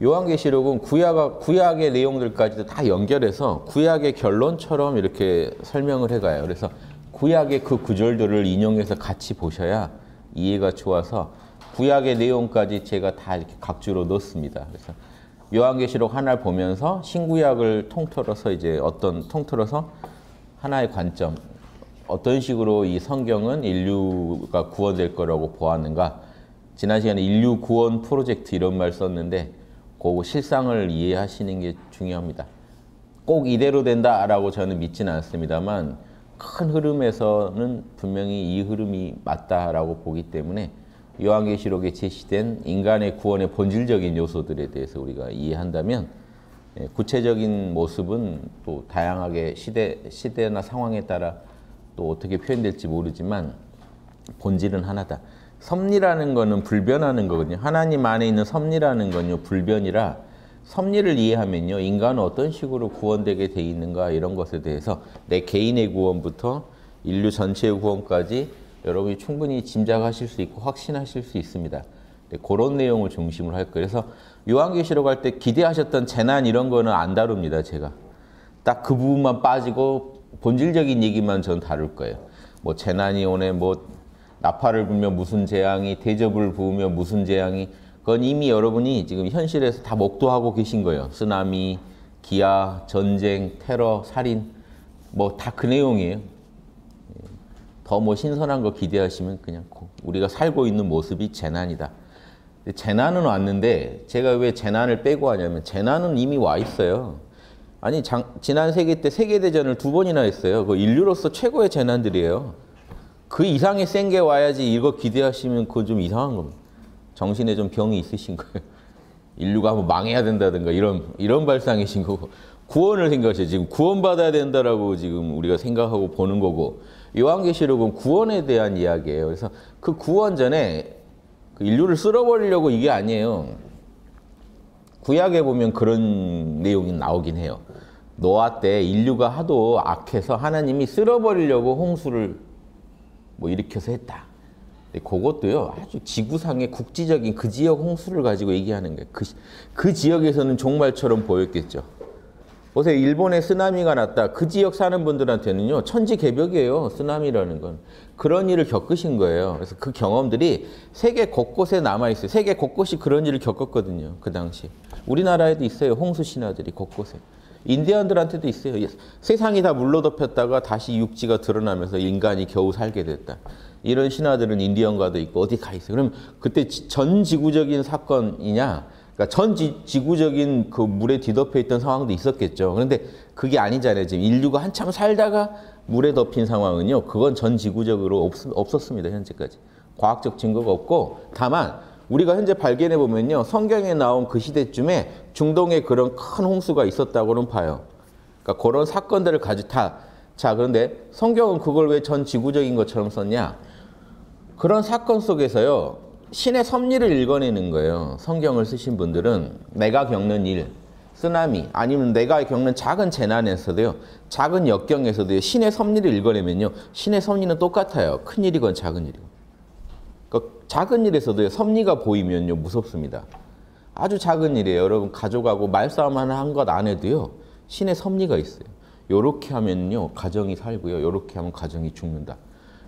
요한계시록은 구약, 구약의 내용들까지도 다 연결해서 구약의 결론처럼 이렇게 설명을 해가요. 그래서 구약의 그 구절들을 인용해서 같이 보셔야 이해가 좋아서 구약의 내용까지 제가 다 이렇게 각주로 넣습니다. 그래서 요한계시록 하나를 보면서 신구약을 통틀어서 이제 어떤 통틀어서 하나의 관점, 어떤 식으로 이 성경은 인류가 구원될 거라고 보았는가. 지난 시간에 인류 구원 프로젝트 이런 말 썼는데 그 실상을 이해하시는 게 중요합니다. 꼭 이대로 된다라고 저는 믿지는 않습니다만 큰 흐름에서는 분명히 이 흐름이 맞다라고 보기 때문에 요한계시록에 제시된 인간의 구원의 본질적인 요소들에 대해서 우리가 이해한다면 예, 구체적인 모습은 또 다양하게 시대, 시대나 상황에 따라 또 어떻게 표현될지 모르지만 본질은 하나다. 섭리라는 거는 불변하는 거거든요. 하나님 안에 있는 섭리라는 건요, 불변이라 섭리를 이해하면요, 인간은 어떤 식으로 구원되게 돼 있는가 이런 것에 대해서 내 개인의 구원부터 인류 전체의 구원까지 여러분이 충분히 짐작하실 수 있고 확신하실 수 있습니다. 네, 그런 내용을 중심으로 할 거예요. 그래서 요한계시록 할 때 기대하셨던 재난 이런 거는 안 다룹니다, 제가. 딱 그 부분만 빠지고 본질적인 얘기만 전 다룰 거예요. 뭐 재난이 오네, 뭐 나팔을 불면 무슨 재앙이, 대접을 부으면 무슨 재앙이, 그건 이미 여러분이 지금 현실에서 다 목도하고 계신 거예요. 쓰나미, 기아, 전쟁, 테러, 살인, 뭐 다 그 내용이에요. 더 뭐 신선한 거 기대하시면 그냥 우리가 살고 있는 모습이 재난이다. 재난은 왔는데 제가 왜 재난을 빼고 하냐면 재난은 이미 와 있어요. 아니 장, 지난 세계 때 세계대전을 두 번이나 했어요. 그 인류로서 최고의 재난들이에요. 그 이상의 센 게 와야지 이거 기대하시면 그건 좀 이상한 겁니다. 정신에 좀 병이 있으신 거예요. 인류가 한번 망해야 된다든가 이런 이런 발상이신 거고 구원을 생각하셔 지금 구원받아야 된다라고 지금 우리가 생각하고 보는 거고 요한계시록은 구원에 대한 이야기예요. 그래서 그 구원 전에 그 인류를 쓸어버리려고 이게 아니에요. 구약에 보면 그런 내용이 나오긴 해요. 노아 때 인류가 하도 악해서 하나님이 쓸어버리려고 홍수를 뭐 일으켜서 했다. 그것도요 아주 지구상의 국지적인 그 지역 홍수를 가지고 얘기하는 거예요. 그, 그 지역에서는 종말처럼 보였겠죠. 보세요. 일본에 쓰나미가 났다. 그 지역 사는 분들한테는요 천지개벽이에요. 쓰나미라는 건. 그런 일을 겪으신 거예요. 그래서 그 경험들이 세계 곳곳에 남아있어요. 세계 곳곳이 그런 일을 겪었거든요. 그 당시. 우리나라에도 있어요. 홍수 신화들이 곳곳에. 인디언들한테도 있어요. 세상이 다 물로 덮였다가 다시 육지가 드러나면서 인간이 겨우 살게 됐다. 이런 신화들은 인디언과도 있고 어디 가 있어요. 그럼 그때 전 지구적인 사건이냐? 그러니까 전 지, 구적인그 물에 뒤덮여 있던 상황도 있었겠죠. 그런데 그게 아니잖아요. 지금 인류가 한참 살다가 물에 덮인 상황은요. 그건 전 지구적으로 없, 없었습니다. 현재까지. 과학적 증거가 없고 다만 우리가 현재 발견해 보면요. 성경에 나온 그 시대쯤에 중동에 그런 큰 홍수가 있었다고는 봐요. 그러니까 그런 사건들을 가지고 다 자, 그런데 성경은 그걸 왜 전 지구적인 것처럼 썼냐? 그런 사건 속에서요. 신의 섭리를 읽어내는 거예요. 성경을 쓰신 분들은 내가 겪는 일, 쓰나미 아니면 내가 겪는 작은 재난에서도요. 작은 역경에서도요. 신의 섭리를 읽어내면요. 신의 섭리는 똑같아요. 큰 일이건 작은 일이건. 그러니까 작은 일에서도요. 섭리가 보이면요. 무섭습니다. 아주 작은 일이에요. 여러분 가족하고 말싸움 하나 한 것 안에도요. 신의 섭리가 있어요. 요렇게 하면요. 가정이 살고요. 요렇게 하면 가정이 죽는다.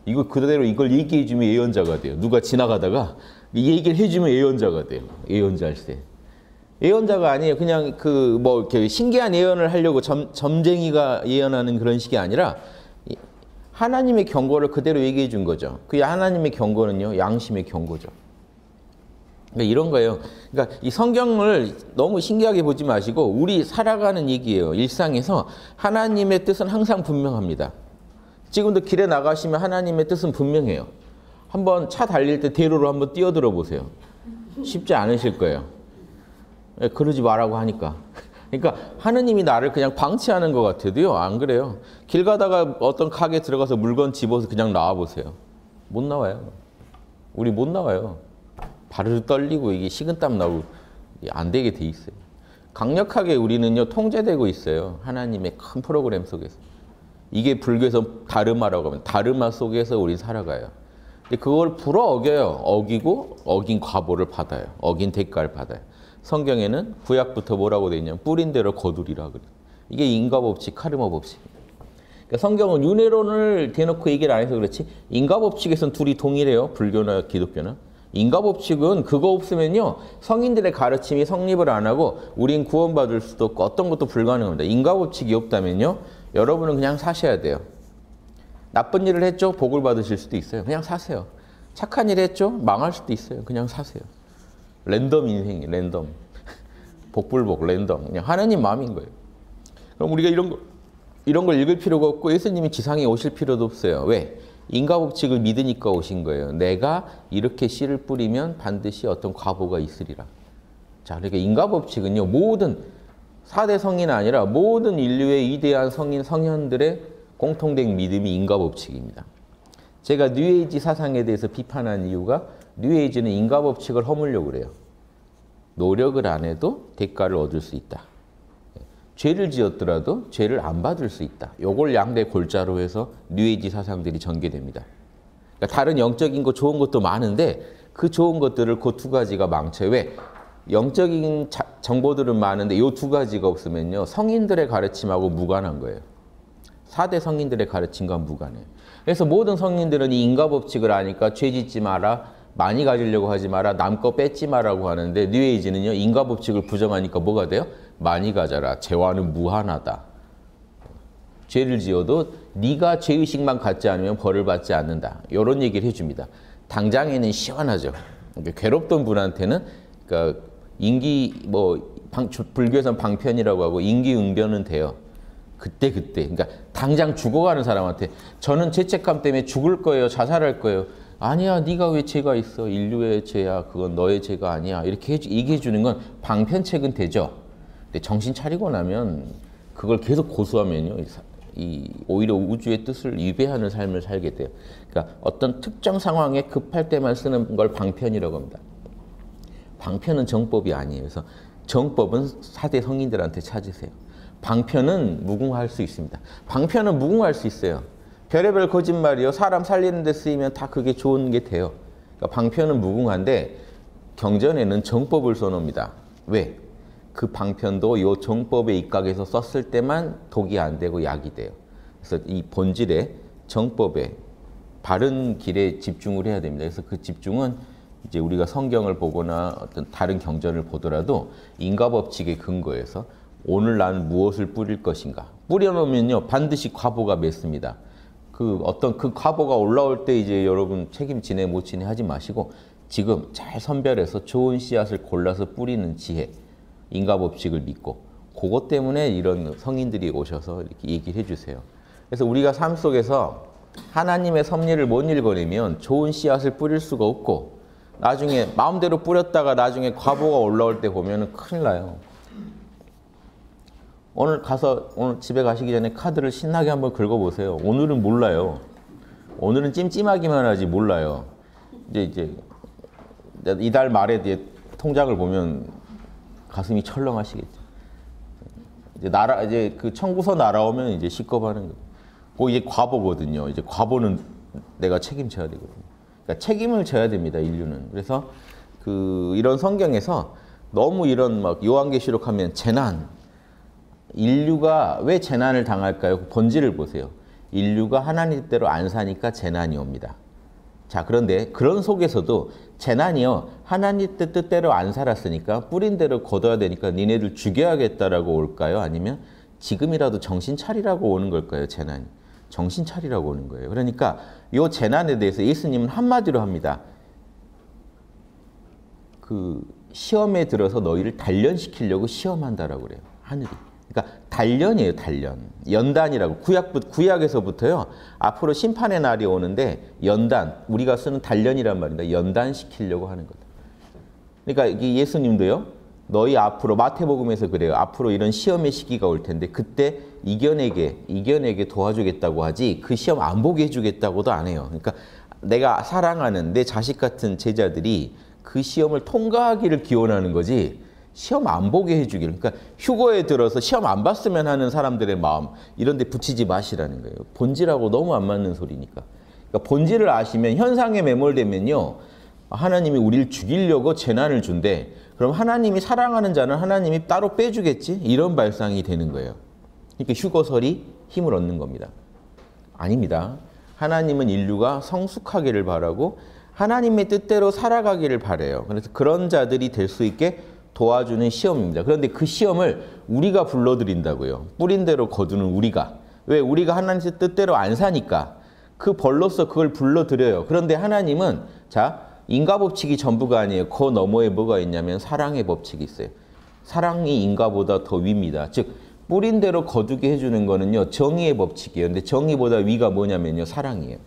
이거 그대로 이걸 얘기해 주면 예언자가 돼요. 누가 지나가다가 이 얘기를 해 주면 예언자가 돼요. 예언자일세. 예언자가 아니에요. 그냥 그 뭐 이렇게 신기한 예언을 하려고 점, 점쟁이가 예언하는 그런 식이 아니라 하나님의 경고를 그대로 얘기해 준 거죠. 그 하나님의 경고는요, 양심의 경고죠. 그러니까 이런 거예요. 그러니까 이 성경을 너무 신기하게 보지 마시고 우리 살아가는 얘기예요. 일상에서 하나님의 뜻은 항상 분명합니다. 지금도 길에 나가시면 하나님의 뜻은 분명해요. 한번 차 달릴 때 대로로 한번 뛰어들어 보세요. 쉽지 않으실 거예요. 예, 그러지 말라고 하니까. 그러니까 하느님이 나를 그냥 방치하는 것 같아도요. 안 그래요. 길 가다가 어떤 가게 들어가서 물건 집어서 그냥 나와 보세요. 못 나와요. 우리 못 나와요. 발을 떨리고 이게 식은땀 나고 안 되게 돼 있어요. 강력하게 우리는요 통제되고 있어요. 하나님의 큰 프로그램 속에서. 이게 불교에서 다르마라고 하면 다르마 속에서 우리 살아가요. 근데 그걸 불어 어겨요. 어기고 어긴 과보를 받아요. 어긴 대가를 받아요. 성경에는 구약부터 뭐라고 돼 있냐면 뿌린 대로 거두리라 그래. 이게 인과 법칙, 카르마 법칙. 그러니까 성경은 윤회론을 대놓고 얘기를 안 해서 그렇지 인과 법칙에선 둘이 동일해요. 불교나 기독교나. 인과 법칙은 그거 없으면요. 성인들의 가르침이 성립을 안 하고 우린 구원받을 수도 없고 어떤 것도 불가능합니다. 인과 법칙이 없다면요. 여러분은 그냥 사셔야 돼요. 나쁜 일을 했죠? 복을 받으실 수도 있어요. 그냥 사세요. 착한 일 했죠? 망할 수도 있어요. 그냥 사세요. 랜덤 인생이 랜덤. 복불복 랜덤. 그냥 하나님 마음인 거예요. 그럼 우리가 이런 거 이런 걸 읽을 필요가 없고 예수님이 지상에 오실 필요도 없어요. 왜? 인과 법칙을 믿으니까 오신 거예요. 내가 이렇게 씨를 뿌리면 반드시 어떤 과보가 있으리라. 자, 그러니까 인과 법칙은요. 모든 4대 성인 아니라 모든 인류의 위대한 성인 성현들의 공통된 믿음이 인과 법칙입니다. 제가 뉴에이지 사상에 대해서 비판한 이유가 뉴에이지는 인과 법칙을 허물려고 그래요. 노력을 안 해도 대가를 얻을 수 있다. 죄를 지었더라도 죄를 안 받을 수 있다. 요걸 양대 골자로 해서 뉴에이지 사상들이 전개됩니다. 그러니까 다른 영적인 거 좋은 것도 많은데 그 좋은 것들을 그 두 가지가 망쳐요. 왜? 영적인 자, 정보들은 많은데 요 두 가지가 없으면요. 성인들의 가르침하고 무관한 거예요. 4대 성인들의 가르침과 무관해요. 그래서 모든 성인들은 이 인과 법칙을 아니까 죄 짓지 마라, 많이 가지려고 하지 마라, 남 거 뺏지 마라고 하는데 뉴에이지는요. 인과 법칙을 부정하니까 뭐가 돼요? 많이 가져라. 죄와는 무한하다. 죄를 지어도 네가 죄의식만 갖지 않으면 벌을 받지 않는다. 이런 얘기를 해줍니다. 당장에는 시원하죠. 그러니까 괴롭던 분한테는 그러니까 인기 뭐 방, 불교에서는 방편이라고 하고 인기응변은 돼요. 그때 그때. 그러니까 당장 죽어가는 사람한테 저는 죄책감 때문에 죽을 거예요. 자살할 거예요. 아니야, 네가 왜 죄가 있어? 인류의 죄야. 그건 너의 죄가 아니야. 이렇게 얘기해 주는 건 방편책은 되죠. 근데 정신 차리고 나면 그걸 계속 고수하면요. 이 오히려 우주의 뜻을 위배하는 삶을 살게 돼요. 그러니까 어떤 특정 상황에 급할 때만 쓰는 걸 방편이라고 합니다. 방편은 정법이 아니에요. 그래서 정법은 사대 성인들한테 찾으세요. 방편은 무궁할 수 있습니다. 방편은 무궁할 수 있어요. 별의별 거짓말이요. 사람 살리는 데 쓰이면 다 그게 좋은 게 돼요. 그러니까 방편은 무궁한데 경전에는 정법을 써놓습니다. 왜? 그 방편도 요 정법에 입각해서 썼을 때만 독이 안 되고 약이 돼요. 그래서 이 본질의 정법에 바른 길에 집중을 해야 됩니다. 그래서 그 집중은 이제 우리가 성경을 보거나 어떤 다른 경전을 보더라도 인과 법칙의 근거에서 오늘 난 무엇을 뿌릴 것인가. 뿌려놓으면요 반드시 과보가 맺습니다. 그 어떤 그 과보가 올라올 때 이제 여러분 책임지네 못 지네 하지 마시고 지금 잘 선별해서 좋은 씨앗을 골라서 뿌리는 지혜. 인과 법칙을 믿고 그것 때문에 이런 성인들이 오셔서 이렇게 얘기를 해주세요. 그래서 우리가 삶 속에서 하나님의 섭리를 못 읽어내면 좋은 씨앗을 뿌릴 수가 없고 나중에 마음대로 뿌렸다가 나중에 과보가 올라올 때 보면 큰일 나요. 오늘 가서 오늘 집에 가시기 전에 카드를 신나게 한번 긁어보세요. 오늘은 몰라요. 오늘은 찜찜하기만 하지 몰라요. 이제 이제 이달 말에 이제 통장을 보면 가슴이 철렁하시겠죠. 이제 나라 이제 그 청구서 날아오면 이제 시겁하는 거. 그 이제 과보거든요. 이제 과보는 내가 책임져야 되거든요. 그러니까 책임을 져야 됩니다. 인류는. 그래서 그 이런 성경에서 너무 이런 막 요한계시록 하면 재난 인류가 왜 재난을 당할까요? 그 본질을 보세요. 인류가 하나님 뜻대로 안 사니까 재난이 옵니다. 자, 그런데 그런 속에서도 재난이요. 하나님 뜻대로 안 살았으니까 뿌린 대로 거둬야 되니까 니네들 죽여야겠다라고 올까요? 아니면 지금이라도 정신 차리라고 오는 걸까요? 재난이. 정신 차리라고 오는 거예요. 그러니까 이 재난에 대해서 예수님은 한마디로 합니다. 그 시험에 들어서 너희를 단련시키려고 시험한다라고 그래요. 하늘이. 단련이에요, 단련. 연단이라고 구약 구약에서부터요. 앞으로 심판의 날이 오는데 연단 우리가 쓰는 단련이란 말입니다. 연단시키려고 하는 거다. 그러니까 예수님도요. 너희 앞으로 마태복음에서 그래요. 앞으로 이런 시험의 시기가 올 텐데 그때 이겨내게 이겨내게 도와주겠다고 하지 그 시험 안 보게 해주겠다고도 안 해요. 그러니까 내가 사랑하는 내 자식 같은 제자들이 그 시험을 통과하기를 기원하는 거지. 시험 안 보게 해주기를. 그러니까 휴거에 들어서 시험 안 봤으면 하는 사람들의 마음 이런 데 붙이지 마시라는 거예요. 본질하고 너무 안 맞는 소리니까. 그러니까 본질을 아시면 현상에 매몰되면요. 하나님이 우리를 죽이려고 재난을 준대. 그럼 하나님이 사랑하는 자는 하나님이 따로 빼주겠지? 이런 발상이 되는 거예요. 그러니까 휴거설이 힘을 얻는 겁니다. 아닙니다. 하나님은 인류가 성숙하기를 바라고 하나님의 뜻대로 살아가기를 바래요. 그래서 그런 자들이 될 수 있게 도와주는 시험입니다. 그런데 그 시험을 우리가 불러들인다고요. 뿌린 대로 거두는 우리가. 왜? 우리가 하나님의 뜻대로 안 사니까 그 벌로서 그걸 불러들여요. 그런데 하나님은 자 인과 법칙이 전부가 아니에요. 그 너머에 뭐가 있냐면 사랑의 법칙이 있어요. 사랑이 인과보다 더 위입니다. 즉 뿌린 대로 거두게 해주는 거는요 정의의 법칙이에요. 근데 정의보다 위가 뭐냐면요 사랑이에요.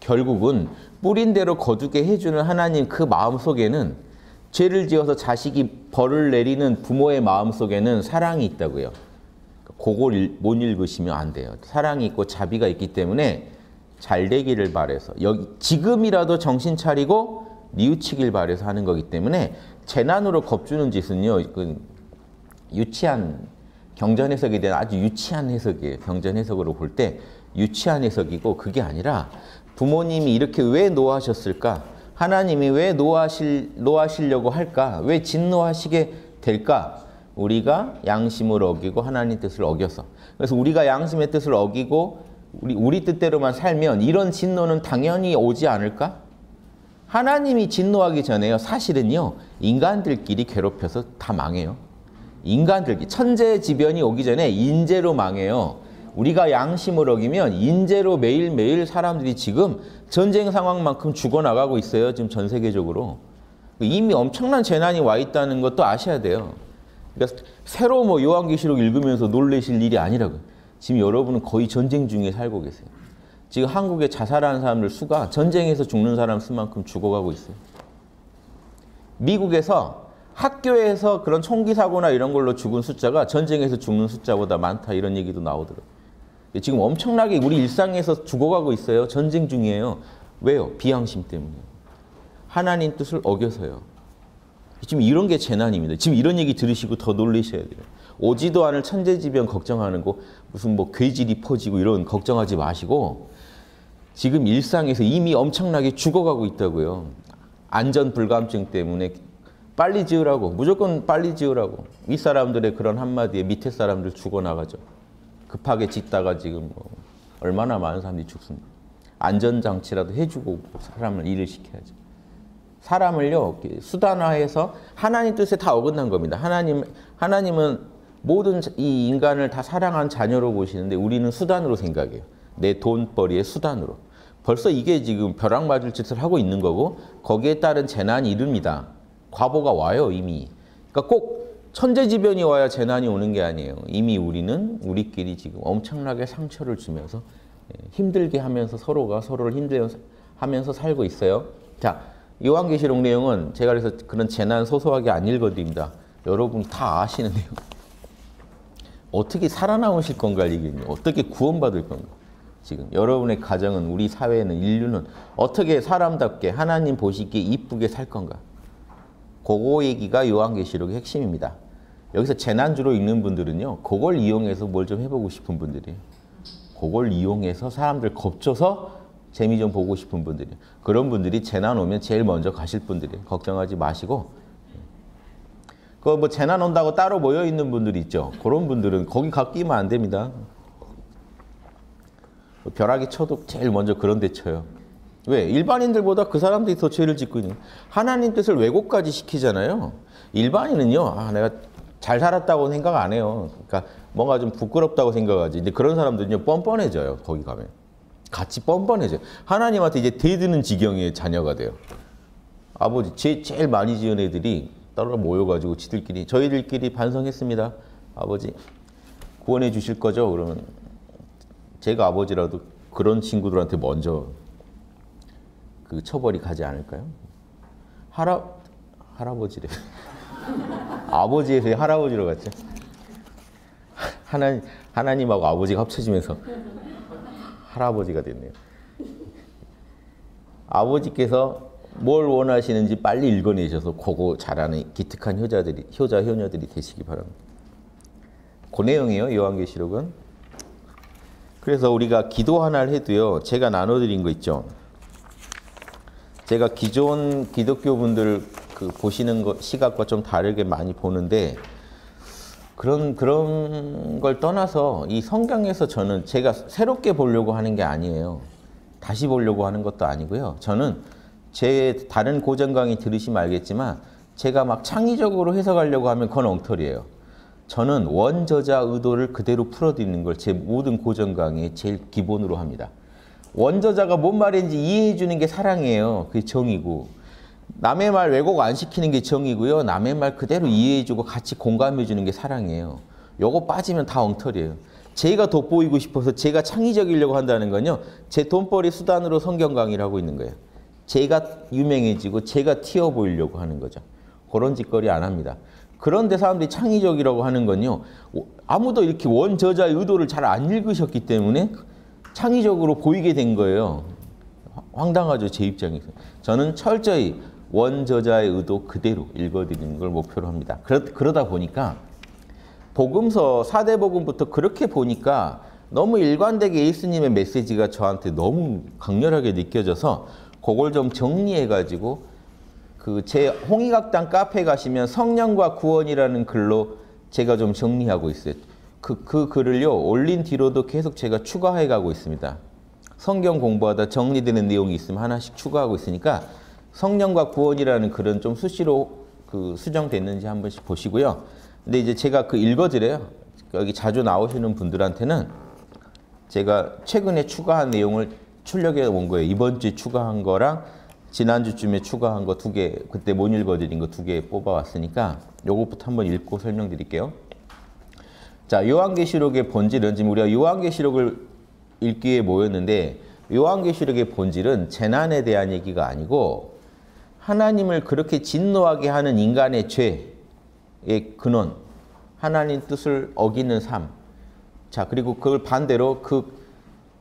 결국은 뿌린 대로 거두게 해주는 하나님 그 마음 속에는 죄를 지어서 자식이 벌을 내리는 부모의 마음 속에는 사랑이 있다고요. 그걸 못 읽으시면 안 돼요. 사랑이 있고 자비가 있기 때문에 잘 되기를 바래서 여기 지금이라도 정신 차리고 뉘우치길 바래서 하는 거기 때문에 재난으로 겁주는 짓은요. 그 유치한 경전 해석에 대한 아주 유치한 해석이에요. 경전 해석으로 볼 때 유치한 해석이고 그게 아니라 부모님이 이렇게 왜 노하셨을까? 하나님이 왜 노하실, 노하시려고 할까? 왜 진노하시게 될까? 우리가 양심을 어기고 하나님 뜻을 어겨서. 그래서 우리가 양심의 뜻을 어기고 우리, 우리 뜻대로만 살면 이런 진노는 당연히 오지 않을까? 하나님이 진노하기 전에요. 사실은요, 인간들끼리 괴롭혀서 다 망해요. 인간들, 천재지변이 오기 전에 인재로 망해요. 우리가 양심을 어기면 인재로 매일매일 사람들이 지금 전쟁 상황만큼 죽어나가고 있어요. 지금 전 세계적으로. 이미 엄청난 재난이 와 있다는 것도 아셔야 돼요. 그러니까 새로 뭐 요한계시록 읽으면서 놀라실 일이 아니라고요. 지금 여러분은 거의 전쟁 중에 살고 계세요. 지금 한국에 자살하는 사람들 수가 전쟁에서 죽는 사람 수만큼 죽어가고 있어요. 미국에서 학교에서 그런 총기 사고나 이런 걸로 죽은 숫자가 전쟁에서 죽는 숫자보다 많다 이런 얘기도 나오더라고요. 지금 엄청나게 우리 일상에서 죽어가고 있어요. 전쟁 중이에요. 왜요? 비양심 때문에. 하나님 뜻을 어겨서요. 지금 이런 게 재난입니다. 지금 이런 얘기 들으시고 더 놀라셔야 돼요. 오지도 않을 천재지변 걱정하는 거 무슨 뭐 괴질이 퍼지고 이런 걱정하지 마시고 지금 일상에서 이미 엄청나게 죽어가고 있다고요. 안전 불감증 때문에 빨리 지으라고 무조건 빨리 지으라고 윗사람들의 그런 한마디에 밑에 사람들 죽어나가죠. 급하게 짓다가 지금 뭐 얼마나 많은 사람들이 죽습니다. 안전장치라도 해주고 사람을 일을 시켜야죠. 사람을요 수단화해서 하나님 뜻에 다 어긋난 겁니다. 하나님 하나님은 모든 이 인간을 다 사랑한 자녀로 보시는데 우리는 수단으로 생각해요. 내 돈벌이의 수단으로. 벌써 이게 지금 벼락 맞을 짓을 하고 있는 거고 거기에 따른 재난이 이릅니다. 과보가 와요 이미. 그러니까 꼭 천재지변이 와야 재난이 오는 게 아니에요. 이미 우리는 우리끼리 지금 엄청나게 상처를 주면서 예, 힘들게 하면서 서로가 서로를 힘들하면서 살고 있어요. 자, 요한계시록 내용은 제가 그래서 그런 재난 소소하게 안 읽어드립니다. 여러분 다 아시는 내용. 어떻게 살아나오실 건가 이게 어떻게 구원받을 건가. 지금 여러분의 가정은 우리 사회는 인류는 어떻게 사람답게 하나님 보시기에 이쁘게 살 건가. 그거 얘기가 요한계시록의 핵심입니다. 여기서 재난주로 읽는 분들은요. 그걸 이용해서 뭘 좀 해보고 싶은 분들이에요. 그걸 이용해서 사람들 겁줘서 재미 좀 보고 싶은 분들이 그런 분들이 재난 오면 제일 먼저 가실 분들이 걱정하지 마시고 그 뭐 재난 온다고 따로 모여 있는 분들이 있죠. 그런 분들은 거기 가 끼면 안 됩니다. 벼락이 쳐도 제일 먼저 그런 데 쳐요. 왜? 일반인들보다 그 사람들이 더 죄를 짓고 있는 하나님 뜻을 왜곡까지 시키잖아요. 일반인은요. 아, 내가 잘 살았다고 생각 안 해요. 그러니까 뭔가 좀 부끄럽다고 생각하지. 근데 그런 사람들은요. 뻔뻔해져요. 거기 가면. 같이 뻔뻔해져요. 하나님한테 이제 대드는 지경의 자녀가 돼요. 아버지, 제, 제일 많이 지은 애들이 따로 모여가지고 지들끼리, 저희들끼리 반성했습니다. 아버지, 구원해 주실 거죠? 그러면 제가 아버지라도 그런 친구들한테 먼저 그 처벌이 가지 않을까요? 할아, 할아버지래. 아버지에서 할아버지로 갔죠. 하나님, 하나님하고 아버지가 합쳐지면서 할아버지가 됐네요. 아버지께서 뭘 원하시는지 빨리 읽어내셔서 그거 잘하는 기특한 효자들이 효자 효녀들이 되시기 바랍니다. 그 내용이에요. 요한계시록은. 그래서 우리가 기도 하나를 해도요. 제가 나눠드린 거 있죠. 제가 기존 기독교 분들 그 보시는 거, 시각과 좀 다르게 많이 보는데 그런 그런 걸 떠나서 이 성경에서 저는 제가 새롭게 보려고 하는 게 아니에요. 다시 보려고 하는 것도 아니고요. 저는 제 다른 고전 강의 들으시면 알겠지만 제가 막 창의적으로 해석하려고 하면 그건 엉터리예요. 저는 원저자 의도를 그대로 풀어드리는 걸 제 모든 고전 강의에 제일 기본으로 합니다. 원저자가 뭔 말인지 이해해 주는 게 사랑이에요. 그게 정이고 남의 말 왜곡 안 시키는 게 정이고요. 남의 말 그대로 이해해 주고 같이 공감해 주는 게 사랑이에요. 요거 빠지면 다 엉터리예요. 제가 돋보이고 싶어서 제가 창의적이려고 한다는 건요. 제 돈벌이 수단으로 성경 강의를 하고 있는 거예요. 제가 유명해지고 제가 튀어 보이려고 하는 거죠. 그런 짓거리 안 합니다. 그런데 사람들이 창의적이라고 하는 건요. 아무도 이렇게 원저자의 의도를 잘 안 읽으셨기 때문에 창의적으로 보이게 된 거예요. 황당하죠, 제 입장에서. 저는 철저히 원저자의 의도 그대로 읽어드리는 걸 목표로 합니다. 그러, 그러다 보니까 복음서 사대 복음부터 그렇게 보니까 너무 일관되게 예수님의 메시지가 저한테 너무 강렬하게 느껴져서 그걸 좀 정리해가지고 그 제 홍익학당 카페 가시면 성령과 구원이라는 글로 제가 좀 정리하고 있어요. 그, 그 글을요, 올린 뒤로도 계속 제가 추가해 가고 있습니다. 성경 공부하다 정리되는 내용이 있으면 하나씩 추가하고 있으니까 성령과 구원이라는 글은 좀 수시로 그 수정됐는지 한 번씩 보시고요. 근데 이제 제가 그 읽어드려요. 여기 자주 나오시는 분들한테는 제가 최근에 추가한 내용을 출력해 온 거예요. 이번 주에 추가한 거랑 지난주쯤에 추가한 거 두 개, 그때 못 읽어드린 거 두 개 뽑아왔으니까 요것부터 한번 읽고 설명드릴게요. 자, 요한계시록의 본질은 지금 우리가 요한계시록을 읽기에 모였는데 요한계시록의 본질은 재난에 대한 얘기가 아니고 하나님을 그렇게 진노하게 하는 인간의 죄의 근원, 하나님 뜻을 어기는 삶. 자, 그리고 그걸 반대로 그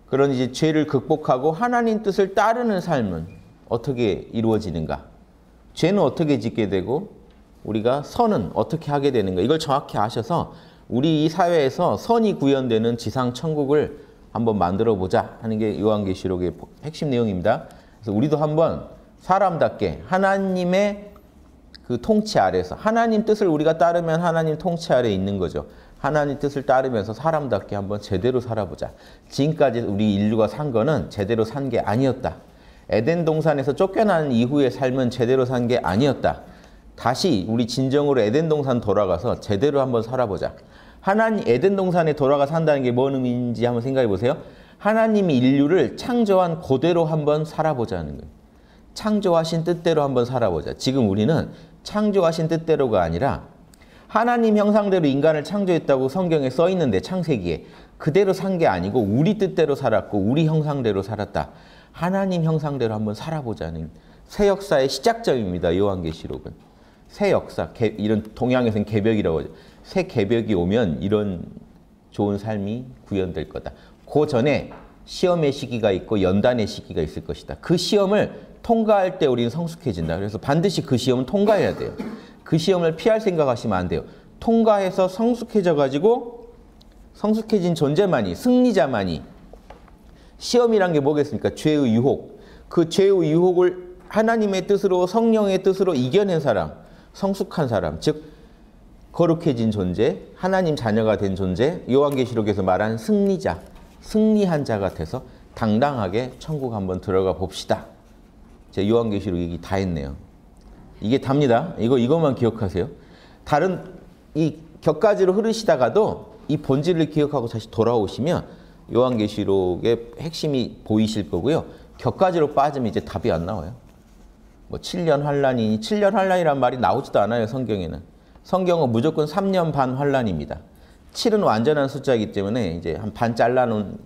그런 이제 죄를 극복하고 하나님 뜻을 따르는 삶은 어떻게 이루어지는가? 죄는 어떻게 짓게 되고 우리가 선은 어떻게 하게 되는가? 이걸 정확히 아셔서 우리 이 사회에서 선이 구현되는 지상 천국을 한번 만들어 보자 하는 게 요한계시록의 핵심 내용입니다. 그래서 우리도 한번 사람답게 하나님의 그 통치 아래서 하나님 뜻을 우리가 따르면 하나님 통치 아래 있는 거죠. 하나님 뜻을 따르면서 사람답게 한번 제대로 살아보자. 지금까지 우리 인류가 산 거는 제대로 산 게 아니었다. 에덴 동산에서 쫓겨난 이후의 삶은 제대로 산 게 아니었다. 다시 우리 진정으로 에덴 동산 돌아가서 제대로 한번 살아보자. 하나님 에덴 동산에 돌아가 산다는 게 뭔 의미인지 한번 생각해 보세요. 하나님이 인류를 창조한 그대로 한번 살아보자는 거예요. 창조하신 뜻대로 한번 살아보자. 지금 우리는 창조하신 뜻대로가 아니라 하나님 형상대로 인간을 창조했다고 성경에 써 있는데 창세기에 그대로 산 게 아니고 우리 뜻대로 살았고 우리 형상대로 살았다. 하나님 형상대로 한번 살아보자는 새 역사의 시작점입니다. 요한계시록은 새 역사 개, 이런 동양에서는 개벽이라고 하죠. 새 개벽이 오면 이런 좋은 삶이 구현될 거다. 그 전에 시험의 시기가 있고 연단의 시기가 있을 것이다. 그 시험을 통과할 때 우리는 성숙해진다. 그래서 반드시 그 시험은 통과해야 돼요. 그 시험을 피할 생각하시면 안 돼요. 통과해서 성숙해져 가지고 성숙해진 존재만이 승리자만이 시험이란 게 뭐겠습니까? 죄의 유혹. 그 죄의 유혹을 하나님의 뜻으로 성령의 뜻으로 이겨낸 사람, 성숙한 사람, 즉 거룩해진 존재, 하나님 자녀가 된 존재, 요한계시록에서 말하는 승리자, 승리한 자 같아서 당당하게 천국 한번 들어가 봅시다. 제 요한계시록 얘기 다 했네요. 이게 답니다. 이거 이것만 기억하세요. 다른 이 격가지로 흐르시다가도 이 본질을 기억하고 다시 돌아오시면 요한계시록의 핵심이 보이실 거고요. 격가지로 빠지면 이제 답이 안 나와요. 뭐 7년 환란이니 7년 환란이란 말이 나오지도 않아요, 성경에는. 성경은 무조건 3년 반 환란입니다. 7은 완전한 숫자이기 때문에 이제 한 반 잘라놓은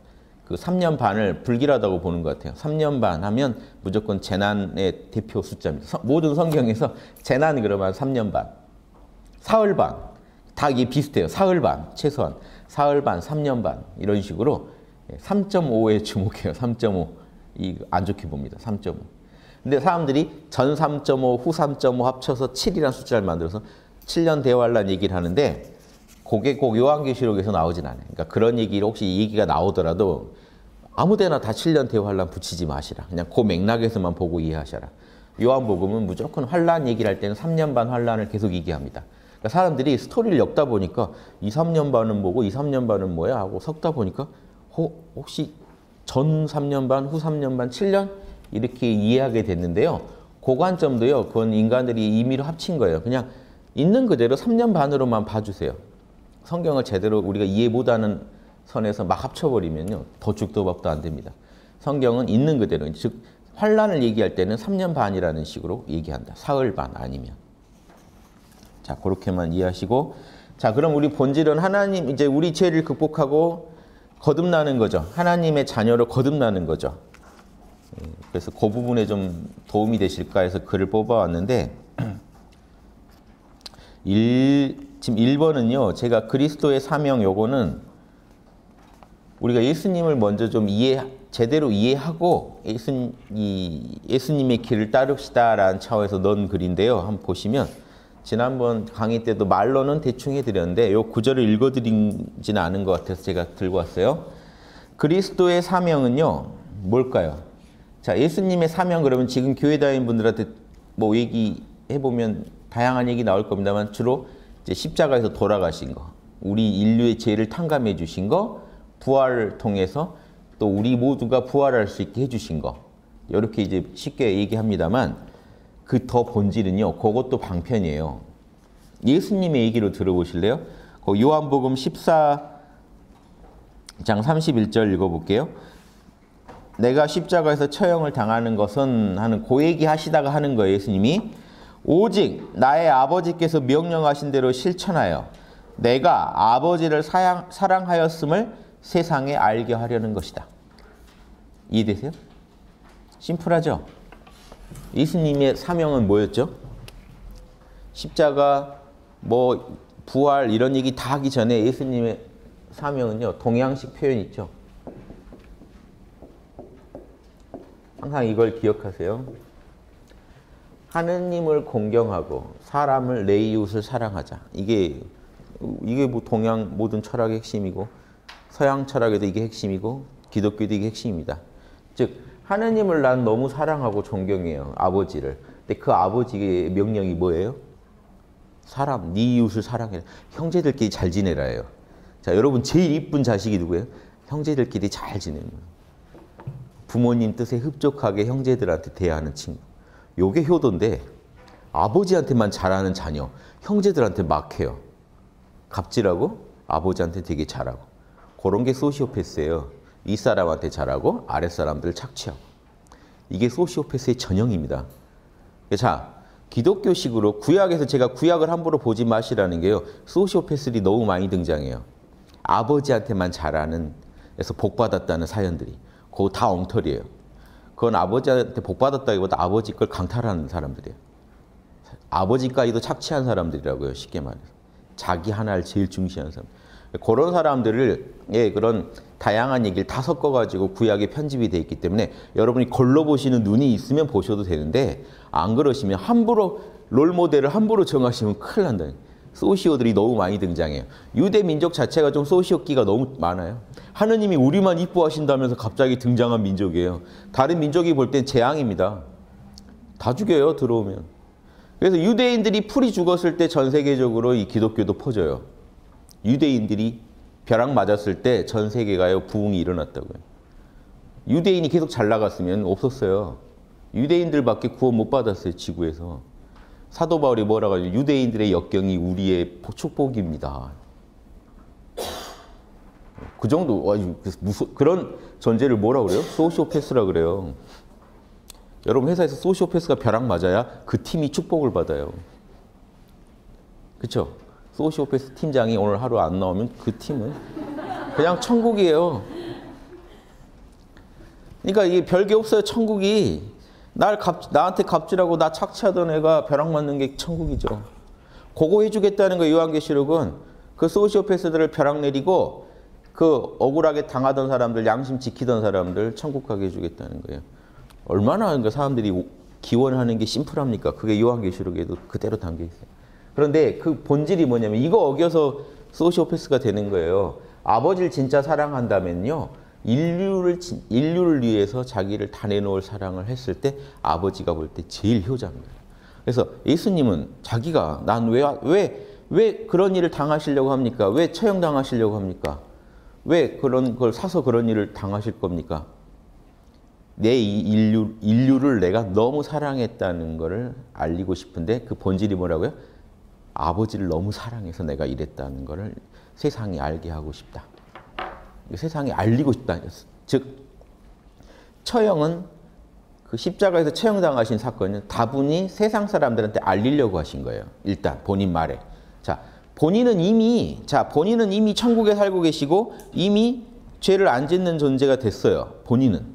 그 3년 반을 불길하다고 보는 것 같아요. 3년 반 하면 무조건 재난의 대표 숫자입니다. 모든 성경에서 재난 그러면 3년 반. 사흘 반. 다 이게 비슷해요. 사흘 반, 최소한. 사흘 반, 3년 반. 이런 식으로 3.5에 주목해요. 3.5. 이 안 좋게 봅니다. 3.5. 근데 사람들이 전 3.5, 후 3.5 합쳐서 7이라는 숫자를 만들어서 7년 대환란 얘기를 하는데 그게 꼭 요한계시록에서 나오진 않아요. 그러니까 그런 얘기를 혹시 이 얘기가 나오더라도 아무데나 다 7년 대환란 붙이지 마시라. 그냥 그 맥락에서만 보고 이해하셔라. 요한복음은 무조건 환란 얘기를 할 때는 3년 반 환란을 계속 얘기합니다. 그러니까 사람들이 스토리를 엮다 보니까 2, 3년 반은 뭐고 2, 3년 반은 뭐야 하고 섞다 보니까 호, 혹시 전 3년 반, 후 3년 반, 7년 이렇게 이해하게 됐는데요. 그 관점도요. 그건 인간들이 임의로 합친 거예요. 그냥 있는 그대로 3년 반으로만 봐주세요. 성경을 제대로 우리가 이해 못하는 선에서 막 합쳐버리면요. 더 죽도 밥도 안 됩니다. 성경은 있는 그대로 즉 환란을 얘기할 때는 3년 반이라는 식으로 얘기한다. 사흘 반 아니면. 자, 그렇게만 이해하시고 자, 그럼 우리 본질은 하나님 이제 우리 죄를 극복하고 거듭나는 거죠. 하나님의 자녀로 거듭나는 거죠. 예, 그래서 그 부분에 좀 도움이 되실까 해서 글을 뽑아왔는데 1, 지금 1번은요. 제가 그리스도의 사명 요거는 우리가 예수님을 먼저 좀 이해 제대로 이해하고 예수, 이, 예수님의 길을 따릅시다라는 차원에서 넣은 글인데요. 한번 보시면 지난번 강의 때도 말로는 대충 해드렸는데 요 구절을 읽어드리지는 않은 것 같아서 제가 들고 왔어요. 그리스도의 사명은요. 뭘까요? 자, 예수님의 사명 그러면 지금 교회 다니는 분들한테 뭐 얘기해 보면 다양한 얘기 나올 겁니다만 주로 이제 십자가에서 돌아가신 거, 우리 인류의 죄를 탕감해 주신 거, 부활을 통해서 또 우리 모두가 부활할 수 있게 해주신 거 이렇게 이제 쉽게 얘기합니다만 그 더 본질은요. 그것도 방편이에요. 예수님의 얘기로 들어보실래요? 그 요한복음 14장 31절 읽어볼게요. 내가 십자가에서 처형을 당하는 것은 하는 고 얘기 하시다가 하는 거예요. 예수님이 오직 나의 아버지께서 명령하신 대로 실천하여 내가 아버지를 사랑, 사랑하였음을 세상에 알게 하려는 것이다. 이해되세요? 심플하죠? 예수님의 사명은 뭐였죠? 십자가, 뭐 부활 이런 얘기 다 하기 전에 예수님의 사명은요. 동양식 표현 있죠. 항상 이걸 기억하세요. 하느님을 공경하고 사람을 내 이웃을 사랑하자. 이게 이게 뭐 동양 모든 철학의 핵심이고 서양 철학에도 이게 핵심이고 기독교도 이게 핵심입니다. 즉 하느님을 난 너무 사랑하고 존경해요. 아버지를. 근데 그 아버지의 명령이 뭐예요? 사람, 네 이웃을 사랑해. 형제들끼리 잘 지내라예요. 자, 여러분 제일 이쁜 자식이 누구예요? 형제들끼리 잘 지내는 부모님 뜻에 흡족하게 형제들한테 대하는 친구. 요게 효도인데 아버지한테만 잘하는 자녀, 형제들한테 막해요. 갑질하고 아버지한테 되게 잘하고. 그런 게 소시오패스예요. 윗사람한테 잘하고 아랫사람들 착취하고. 이게 소시오패스의 전형입니다. 자, 기독교식으로 구약에서 제가 구약을 함부로 보지 마시라는 게요. 소시오패스들이 너무 많이 등장해요. 아버지한테만 잘하는 에서 복받았다는 사연들이. 그거 다 엉터리예요. 그건 아버지한테 복받았다기보다 아버지 걸 강탈하는 사람들이에요. 아버지까지도 착취한 사람들이라고요. 쉽게 말해서. 자기 하나를 제일 중시하는 사람. 그런 사람들을 예 그런 다양한 얘기를 다 섞어가지고 구약에 편집이 돼 있기 때문에 여러분이 걸러 보시는 눈이 있으면 보셔도 되는데 안 그러시면 함부로 롤 모델을 함부로 정하시면 큰일 난다. 소시오들이 너무 많이 등장해요. 유대 민족 자체가 좀 소시오기가 너무 많아요. 하느님이 우리만 이뻐하신다면서 갑자기 등장한 민족이에요. 다른 민족이 볼 땐 재앙입니다. 다 죽여요 들어오면. 그래서 유대인들이 풀이 죽었을 때 전 세계적으로 이 기독교도 퍼져요. 유대인들이 벼락 맞았을 때 전 세계가요 부흥이 일어났다고요. 유대인이 계속 잘 나갔으면 없었어요. 유대인들밖에 구원 못 받았어요 지구에서. 사도 바울이 뭐라고 하죠? 유대인들의 역경이 우리의 축복입니다. 그 정도 무슨 그런 전제를 뭐라 그래요? 소시오패스라 그래요. 여러분 회사에서 소시오패스가 벼락 맞아야 그 팀이 축복을 받아요. 그렇죠? 소시오패스 팀장이 오늘 하루 안 나오면 그 팀은 그냥 천국이에요. 그러니까 이게 별게 없어요. 천국이 날 갑, 나한테 갑질하고 나 착취하던 애가 벼락 맞는 게 천국이죠. 그거 해주겠다는 거 요한계시록은 그 소시오패스들을 벼락 내리고 그 억울하게 당하던 사람들, 양심 지키던 사람들 천국 가게 해주겠다는 거예요. 얼마나 그러니까 사람들이 기원하는 게 심플합니까? 그게 요한계시록에도 그대로 담겨 있어요. 그런데 그 본질이 뭐냐면 이거 어겨서 소시오패스가 되는 거예요. 아버지를 진짜 사랑한다면요. 인류를 진- 인류를 위해서 자기를 다 내놓을 사랑을 했을 때 아버지가 볼 때 제일 효자입니다. 그래서 예수님은 자기가 난 왜 왜 왜 그런 일을 당하시려고 합니까? 왜 처형 당하시려고 합니까? 왜 그런 걸 사서 그런 일을 당하실 겁니까? 내이 인류 인류를 내가 너무 사랑했다는 것을 알리고 싶은데 그 본질이 뭐라고요? 아버지를 너무 사랑해서 내가 이랬다는 것을 세상이 알게 하고 싶다. 세상에 알리고 싶다. 즉 처형은 그 십자가에서 처형당하신 사건은 다분히 세상 사람들한테 알리려고 하신 거예요. 일단 본인 말에. 자, 본인은 이미 자, 본인은 이미 천국에 살고 계시고 이미 죄를 안 짓는 존재가 됐어요. 본인은.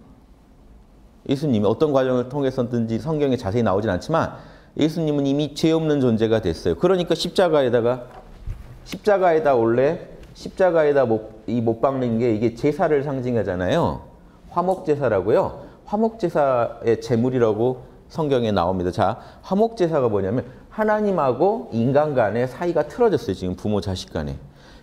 예수님이 어떤 과정을 통해서든지 성경에 자세히 나오진 않지만 예수님은 이미 죄 없는 존재가 됐어요. 그러니까 십자가에다가 십자가에다 원래 십자가에다 못, 이못 박는 게 이게 제사를 상징하잖아요. 화목 제사라고요. 화목 제사의 제물이라고 성경에 나옵니다. 자, 화목 제사가 뭐냐면 하나님하고 인간 간의 사이가 틀어졌어요. 지금 부모 자식 간에.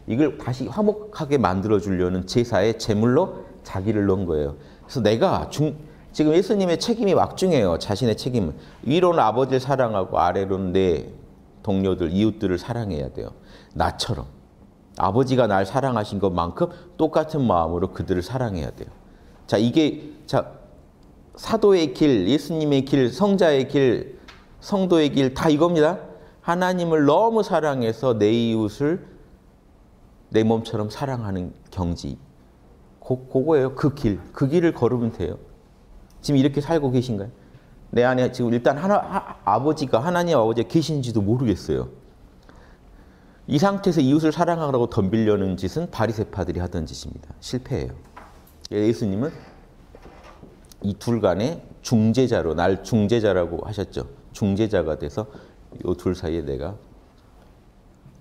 이걸 다시 화목하게 만들어 주려는 제사의 제물로 자기를 넣은 거예요. 그래서 내가 중 지금 예수님의 책임이 막중해요. 자신의 책임은 위로는 아버지를 사랑하고 아래로는 내 동료들, 이웃들을 사랑해야 돼요. 나처럼 아버지가 날 사랑하신 것만큼 똑같은 마음으로 그들을 사랑해야 돼요. 자, 이게 자 사도의 길, 예수님의 길, 성자의 길, 성도의 길 다 이겁니다. 하나님을 너무 사랑해서 내 이웃을 내 몸처럼 사랑하는 경지. 고, 그거예요. 그 길. 그 길을 걸으면 돼요. 지금 이렇게 살고 계신가요? 내 안에 지금 일단 하나, 하, 아버지가 하나님 아버지가 계신지도 모르겠어요. 이 상태에서 이웃을 사랑하라고 덤비려는 짓은 바리새파들이 하던 짓입니다. 실패예요. 예수님은 이 둘 간의 중재자로 날 중재자라고 하셨죠. 중재자가 돼서 이 둘 사이에 내가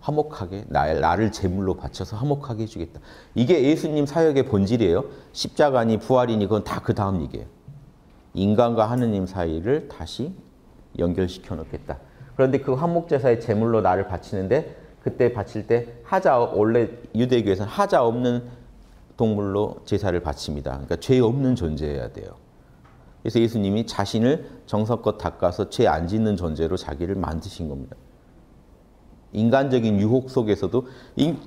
화목하게 나, 나를 제물로 바쳐서 화목하게 해주겠다. 이게 예수님 사역의 본질이에요. 십자가니 부활이니 그건 다 그 다음 얘기예요. 인간과 하느님 사이를 다시 연결시켜 놓겠다. 그런데 그 화목제사의 제물로 나를 바치는데 그때 바칠 때 하자 원래 유대교에서는 하자 없는 동물로 제사를 바칩니다. 그러니까 죄 없는 존재여야 돼요. 그래서 예수님이 자신을 정성껏 닦아서 죄 안 짓는 존재로 자기를 만드신 겁니다. 인간적인 유혹 속에서도 인,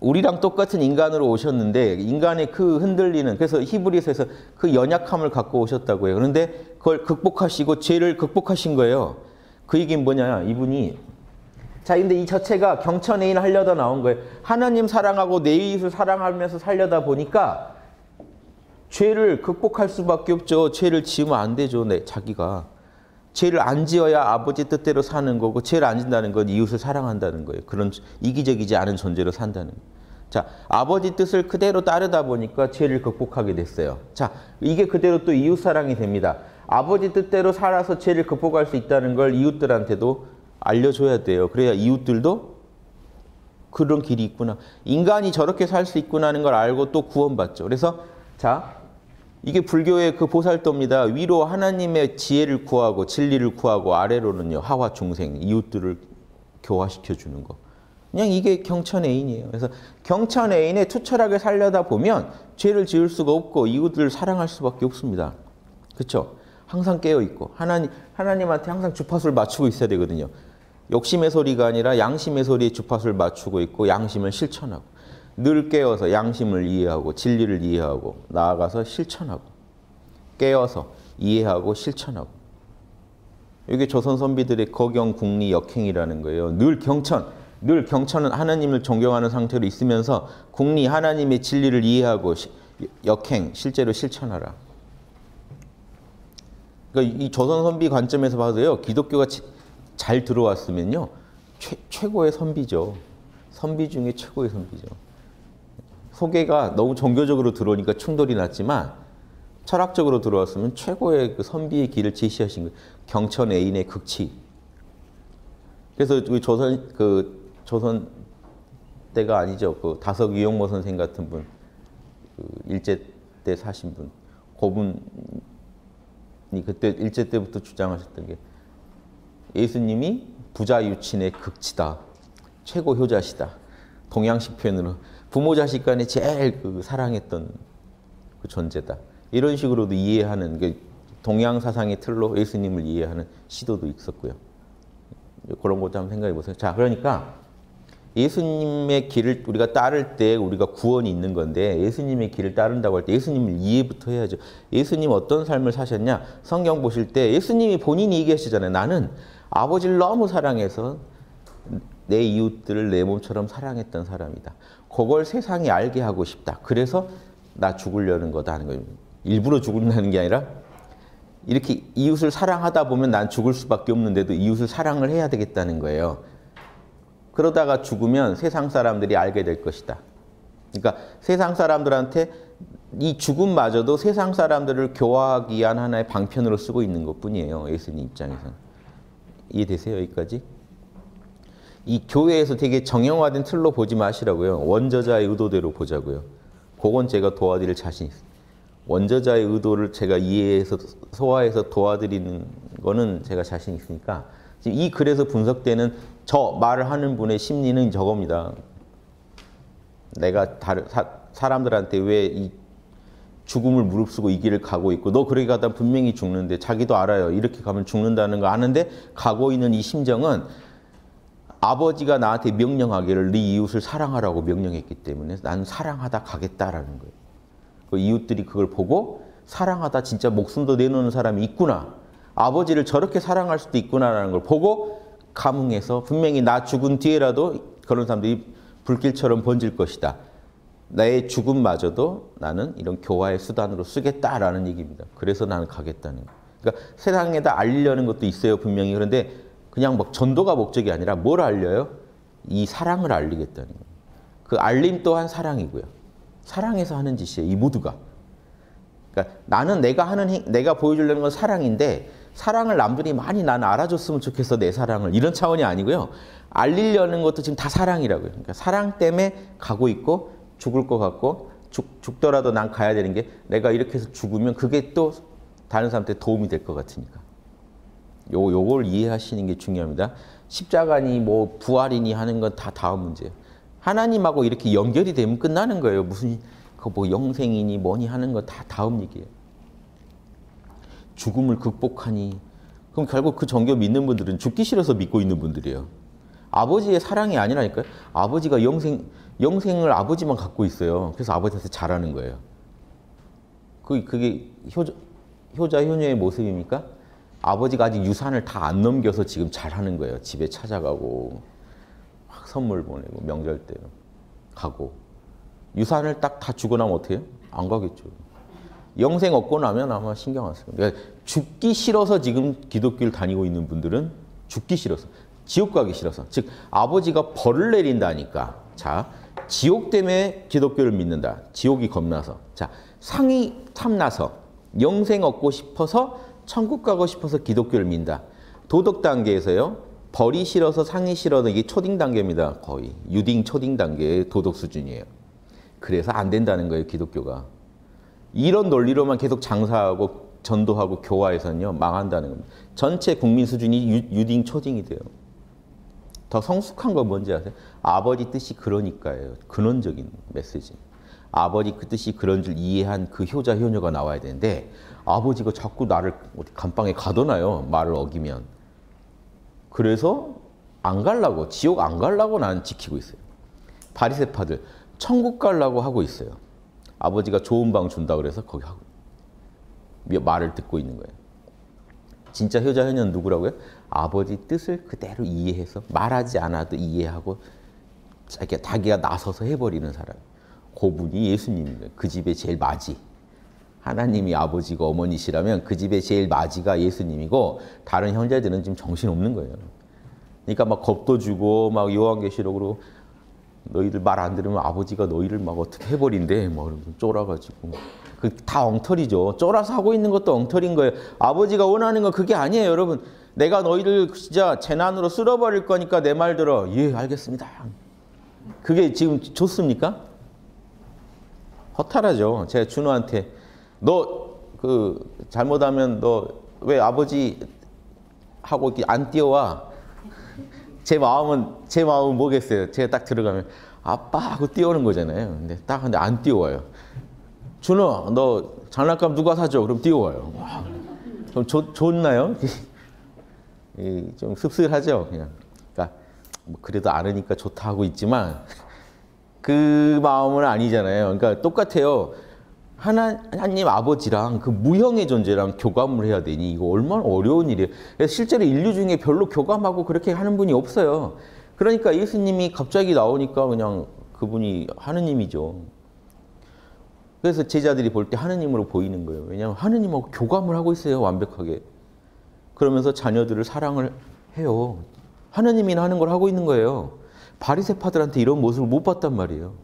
우리랑 똑같은 인간으로 오셨는데 인간의 그 흔들리는 그래서 히브리서에서 그 연약함을 갖고 오셨다고 해요. 그런데 그걸 극복하시고 죄를 극복하신 거예요. 그 얘기는 뭐냐? 이분이 자, 근데 이 자체가 경천애인 하려다 나온 거예요. 하나님 사랑하고 내 이웃을 사랑하면서 살려다 보니까 죄를 극복할 수밖에 없죠. 죄를 지으면 안 되죠. 내 자기가. 죄를 안 지어야 아버지 뜻대로 사는 거고 죄를 안 진다는 건 이웃을 사랑한다는 거예요. 그런 이기적이지 않은 존재로 산다는 거예요. 자, 아버지 뜻을 그대로 따르다 보니까 죄를 극복하게 됐어요. 자, 이게 그대로 또 이웃 사랑이 됩니다. 아버지 뜻대로 살아서 죄를 극복할 수 있다는 걸 이웃들한테도 알려줘야 돼요. 그래야 이웃들도 그런 길이 있구나. 인간이 저렇게 살 수 있구나는 걸 알고 또 구원받죠. 그래서 자, 이게 불교의 그 보살도입니다. 위로 하나님의 지혜를 구하고 진리를 구하고 아래로는요 하와 중생 이웃들을 교화시켜 주는 거. 그냥 이게 경천애인이에요. 그래서 경천애인에 투철하게 살려다 보면 죄를 지을 수가 없고 이웃들을 사랑할 수밖에 없습니다. 그렇죠? 항상 깨어 있고 하나님 하나님한테 항상 주파수를 맞추고 있어야 되거든요. 욕심의 소리가 아니라 양심의 소리에 주파수를 맞추고 있고 양심을 실천하고 늘 깨어서 양심을 이해하고 진리를 이해하고 나아가서 실천하고 깨어서 이해하고 실천하고 이게 조선 선비들의 거경 국리 역행이라는 거예요. 늘 경천, 늘 경천은 하나님을 존경하는 상태로 있으면서 국리 하나님의 진리를 이해하고 시, 역행 실제로 실천하라. 그러니까 이 조선 선비 관점에서 봐도요 기독교가 잘 들어왔으면요 최, 최고의 선비죠. 선비 중에 최고의 선비죠. 소개가 너무 종교적으로 들어오니까 충돌이 났지만 철학적으로 들어왔으면 최고의 그 선비의 길을 제시하신 거예요. 경천 애인의 극치. 그래서 조선 그 조선 때가 아니죠. 그 다석 이용모 선생 같은 분, 그 일제 때 사신 분, 고분이 그때 일제 때부터 주장하셨던 게 예수님이 부자 유친의 극치다, 최고 효자시다. 동양식 표현으로 부모 자식 간에 제일 그 사랑했던 그 존재다. 이런 식으로도 이해하는 그 동양 사상의 틀로 예수님을 이해하는 시도도 있었고요. 그런 것도 한번 생각해 보세요. 자, 그러니까 예수님의 길을 우리가 따를 때 우리가 구원이 있는 건데 예수님의 길을 따른다고 할 때 예수님을 이해부터 해야죠. 예수님 어떤 삶을 사셨냐? 성경 보실 때 예수님이 본인이 얘기하시잖아요. 나는 아버지를 너무 사랑해서 내 이웃들을 내 몸처럼 사랑했던 사람이다. 그걸 세상이 알게 하고 싶다. 그래서 나 죽으려는 거다 하는 거예요. 일부러 죽는다는 게 아니라 이렇게 이웃을 사랑하다 보면 난 죽을 수밖에 없는데도 이웃을 사랑을 해야 되겠다는 거예요. 그러다가 죽으면 세상 사람들이 알게 될 것이다. 그러니까 세상 사람들한테 이 죽음마저도 세상 사람들을 교화하기 위한 하나의 방편으로 쓰고 있는 것 뿐이에요. 예수님 입장에서는. 이해되세요? 여기까지? 이 교회에서 되게 정형화된 틀로 보지 마시라고요. 원저자의 의도대로 보자고요. 그건 제가 도와드릴 자신 있어요. 원저자의 의도를 제가 이해해서 소화해서 도와드리는 거는 제가 자신 있으니까 지금 이 글에서 분석되는 저 말을 하는 분의 심리는 저겁니다. 내가 다른 사, 사람들한테 왜 이 죽음을 무릅쓰고 이 길을 가고 있고 너 그렇게 가다 분명히 죽는데 자기도 알아요. 이렇게 가면 죽는다는 거 아는데 가고 있는 이 심정은 아버지가 나한테 명령하기를 네 이웃을 사랑하라고 명령했기 때문에 나는 사랑하다 가겠다라는 거예요. 그 이웃들이 그걸 보고 사랑하다 진짜 목숨도 내놓는 사람이 있구나. 아버지를 저렇게 사랑할 수도 있구나라는 걸 보고 감흥해서 분명히 나 죽은 뒤에라도 그런 사람들이 불길처럼 번질 것이다. 나의 죽음마저도 나는 이런 교화의 수단으로 쓰겠다라는 얘기입니다. 그래서 나는 가겠다는 거. 그러니까 세상에다 알리려는 것도 있어요, 분명히. 그런데 그냥 막 전도가 목적이 아니라 뭘 알려요? 이 사랑을 알리겠다는 거예요. 그 알림 또한 사랑이고요. 사랑해서 하는 짓이에요, 이 모두가. 그러니까 나는 내가 하는 행, 내가 보여주려는 건 사랑인데 사랑을 남들이 많이 나는 알아줬으면 좋겠어 내 사랑을 이런 차원이 아니고요. 알리려는 것도 지금 다 사랑이라고요. 그러니까 사랑 때문에 가고 있고 죽을 것 같고 죽, 죽더라도 난 가야 되는 게 내가 이렇게 해서 죽으면 그게 또 다른 사람한테 도움이 될 것 같으니까. 요, 요걸 이해하시는 게 중요합니다. 십자가니 뭐 부활이니 하는 건 다 다음 문제예요. 하나님하고 이렇게 연결이 되면 끝나는 거예요. 무슨 그뭐 영생이니 뭐니 하는 거 다 다음 얘기예요. 죽음을 극복하니 그럼 결국 그 종교 믿는 분들은 죽기 싫어서 믿고 있는 분들이에요. 아버지의 사랑이 아니라니까요. 아버지가 영생 영생을 아버지만 갖고 있어요. 그래서 아버지한테 잘하는 거예요. 그 그게 효자, 효자 효녀의 모습입니까? 아버지가 아직 유산을 다 안 넘겨서 지금 잘하는 거예요. 집에 찾아가고 막 선물 보내고 명절 때 가고 유산을 딱 다 주고 나면 해요? 안 가겠죠. 영생 얻고 나면 아마 신경 안 써요. 그러니까 죽기 싫어서 지금 기독교를 다니고 있는 분들은 죽기 싫어서 지옥 가기 싫어서 즉 아버지가 벌을 내린다니까 자 지옥 때문에 기독교를 믿는다. 지옥이 겁나서 자 상이 탐나서 영생 얻고 싶어서 천국 가고 싶어서 기독교를 믿는다. 도덕 단계에서요. 벌이 싫어서 상이 싫어서 이게 초딩 단계입니다. 거의 유딩 초딩 단계의 도덕 수준이에요. 그래서 안 된다는 거예요, 기독교가. 이런 논리로만 계속 장사하고 전도하고 교화해서는요, 망한다는 겁니다. 전체 국민 수준이 유, 딩 초딩이 돼요. 더 성숙한 건 뭔지 아세요? 아버지 뜻이 그러니까예요. 근원적인 메시지. 아버지 그 뜻이 그런 줄 이해한 그 효자 효녀가 나와야 되는데 아버지가 자꾸 나를 감방에 가둬놔요. 말을 어기면. 그래서 안 갈라고 지옥 안 갈라고 나는 지키고 있어요. 바리새파들 천국 갈라고 하고 있어요. 아버지가 좋은 방 준다 그래서 거기 하고 말을 듣고 있는 거예요. 진짜 효자 효녀는 누구라고요? 아버지 뜻을 그대로 이해해서 말하지 않아도 이해하고 자기가, 자기가 나서서 해버리는 사람. 고분이 예수님이에요. 그 집의 제일 맞이. 하나님이 아버지고 어머니시라면 그 집의 제일 맞이가 예수님이고 다른 형제들은 지금 정신 없는 거예요. 그러니까 막 겁도 주고 막 요한계시록으로 너희들 말 안 들으면 아버지가 너희를 막 어떻게 해버린대. 뭐 쫄아가지고. 그 다 엉터리죠. 쫄아서 하고 있는 것도 엉터리인 거예요. 아버지가 원하는 건 그게 아니에요, 여러분. 내가 너희를 진짜 재난으로 쓸어버릴 거니까 내 말 들어. 예, 알겠습니다. 그게 지금 좋습니까? 허탈하죠. 제가 준호한테 너 그 잘못하면 너 왜 아버지 하고 안 뛰어와? 제 마음은 제 마음은 뭐겠어요? 제가 딱 들어가면 아빠 하고 뛰어오는 거잖아요. 근데 딱 근데 안 뛰어와요. 준호, 너 장난감 누가 사줘? 그럼 뛰어와요. 와, 좀 좋, 좋나요? 좀 씁쓸하죠, 그냥. 그러니까 뭐 그래도 알으니까 좋다 하고 있지만 그 마음은 아니잖아요. 그러니까 똑같아요. 하나, 하나님 아버지랑 그 무형의 존재랑 교감을 해야 되니 이거 얼마나 어려운 일이에요. 실제로 인류 중에 별로 교감하고 그렇게 하는 분이 없어요. 그러니까 예수님이 갑자기 나오니까 그냥 그분이 하느님이죠. 그래서 제자들이 볼 때 하느님으로 보이는 거예요. 왜냐하면 하느님하고 교감을 하고 있어요. 완벽하게. 그러면서 자녀들을 사랑을 해요. 하느님이나 하는 걸 하고 있는 거예요. 바리새파들한테 이런 모습을 못 봤단 말이에요.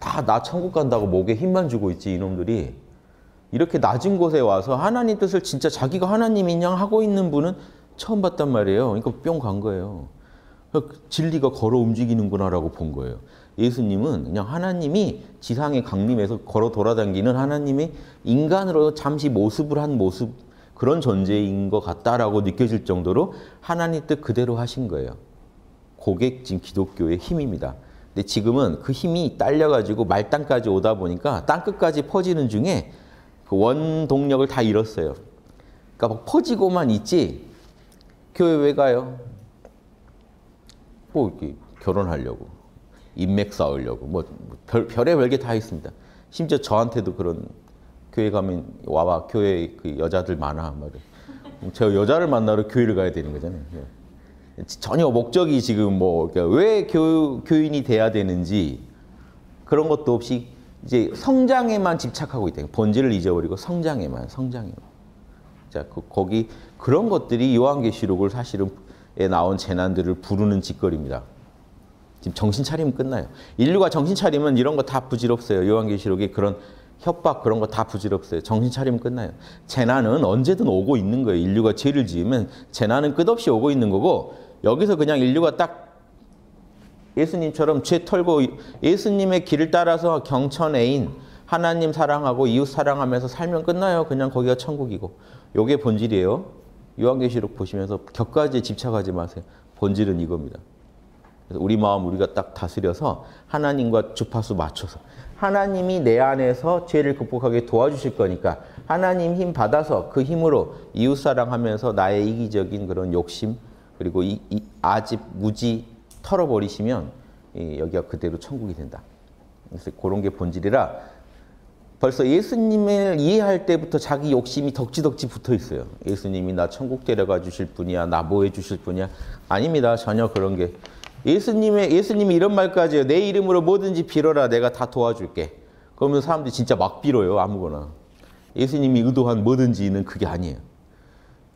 다 나 천국 간다고 목에 힘만 주고 있지 이놈들이. 이렇게 낮은 곳에 와서 하나님 뜻을 진짜 자기가 하나님인 양 하고 있는 분은 처음 봤단 말이에요. 그러니까 뿅 간 거예요. 진리가 걸어 움직이는구나라고 본 거예요. 예수님은 그냥 하나님이 지상에 강림해서 걸어 돌아다니는 하나님이 인간으로 잠시 모습을 한 모습 그런 존재인 것 같다라고 느껴질 정도로 하나님 뜻 그대로 하신 거예요. 고객 지금 기독교의 힘입니다. 근데 지금은 그 힘이 딸려가지고 말단까지 오다 보니까 땅끝까지 퍼지는 중에 그 원동력을 다 잃었어요. 그러니까 퍼지고만 있지 교회 왜 가요? 뭐 이렇게 결혼하려고 인맥 쌓으려고 뭐 별, 별의 별게 다 있습니다. 심지어 저한테도 그런 교회 가면 와봐 교회 그 여자들 많아 말이에요. 제가 여자를 만나러 교회를 가야 되는 거잖아요. 예. 전혀 목적이 지금 뭐왜 그러니까 교, 교인이 돼야 되는지 그런 것도 없이 이제 성장에만 집착하고 있다. 본질을 잊어버리고 성장에만 성장에만. 자 그, 거기 그런 것들이 요한계시록을 사실은 에 나온 재난들을 부르는 짓거리입니다. 지금 정신 차리면 끝나요. 인류가 정신 차리면 이런 거 다 부질없어요. 요한계시록에 그런 협박 그런 거 다 부질없어요. 정신 차리면 끝나요. 재난은 언제든 오고 있는 거예요. 인류가 죄를 지으면 재난은 끝없이 오고 있는 거고 여기서 그냥 인류가 딱 예수님처럼 죄 털고 예수님의 길을 따라서 경천 애인 하나님 사랑하고 이웃 사랑하면서 살면 끝나요. 그냥 거기가 천국이고. 요게 본질이에요. 요한계시록 보시면서 격가지에 집착하지 마세요. 본질은 이겁니다. 그래서 우리 마음 우리가 딱 다스려서 하나님과 주파수 맞춰서 하나님이 내 안에서 죄를 극복하게 도와주실 거니까 하나님 힘 받아서 그 힘으로 이웃 사랑하면서 나의 이기적인 그런 욕심 그리고 이, 이 아집 무지 털어버리시면 이, 여기가 그대로 천국이 된다. 그래서 그런 게 본질이라 벌써 예수님을 이해할 때부터 자기 욕심이 덕지덕지 붙어 있어요. 예수님이 나 천국 데려가 주실 분이야, 나뭐해 주실 분이야. 아닙니다. 전혀 그런 게. 예수님의, 예수님이 이런 말까지 해요. 내 이름으로 뭐든지 빌어라. 내가 다 도와줄게. 그러면 사람들이 진짜 막 빌어요. 아무거나. 예수님이 의도한 뭐든지는 그게 아니에요.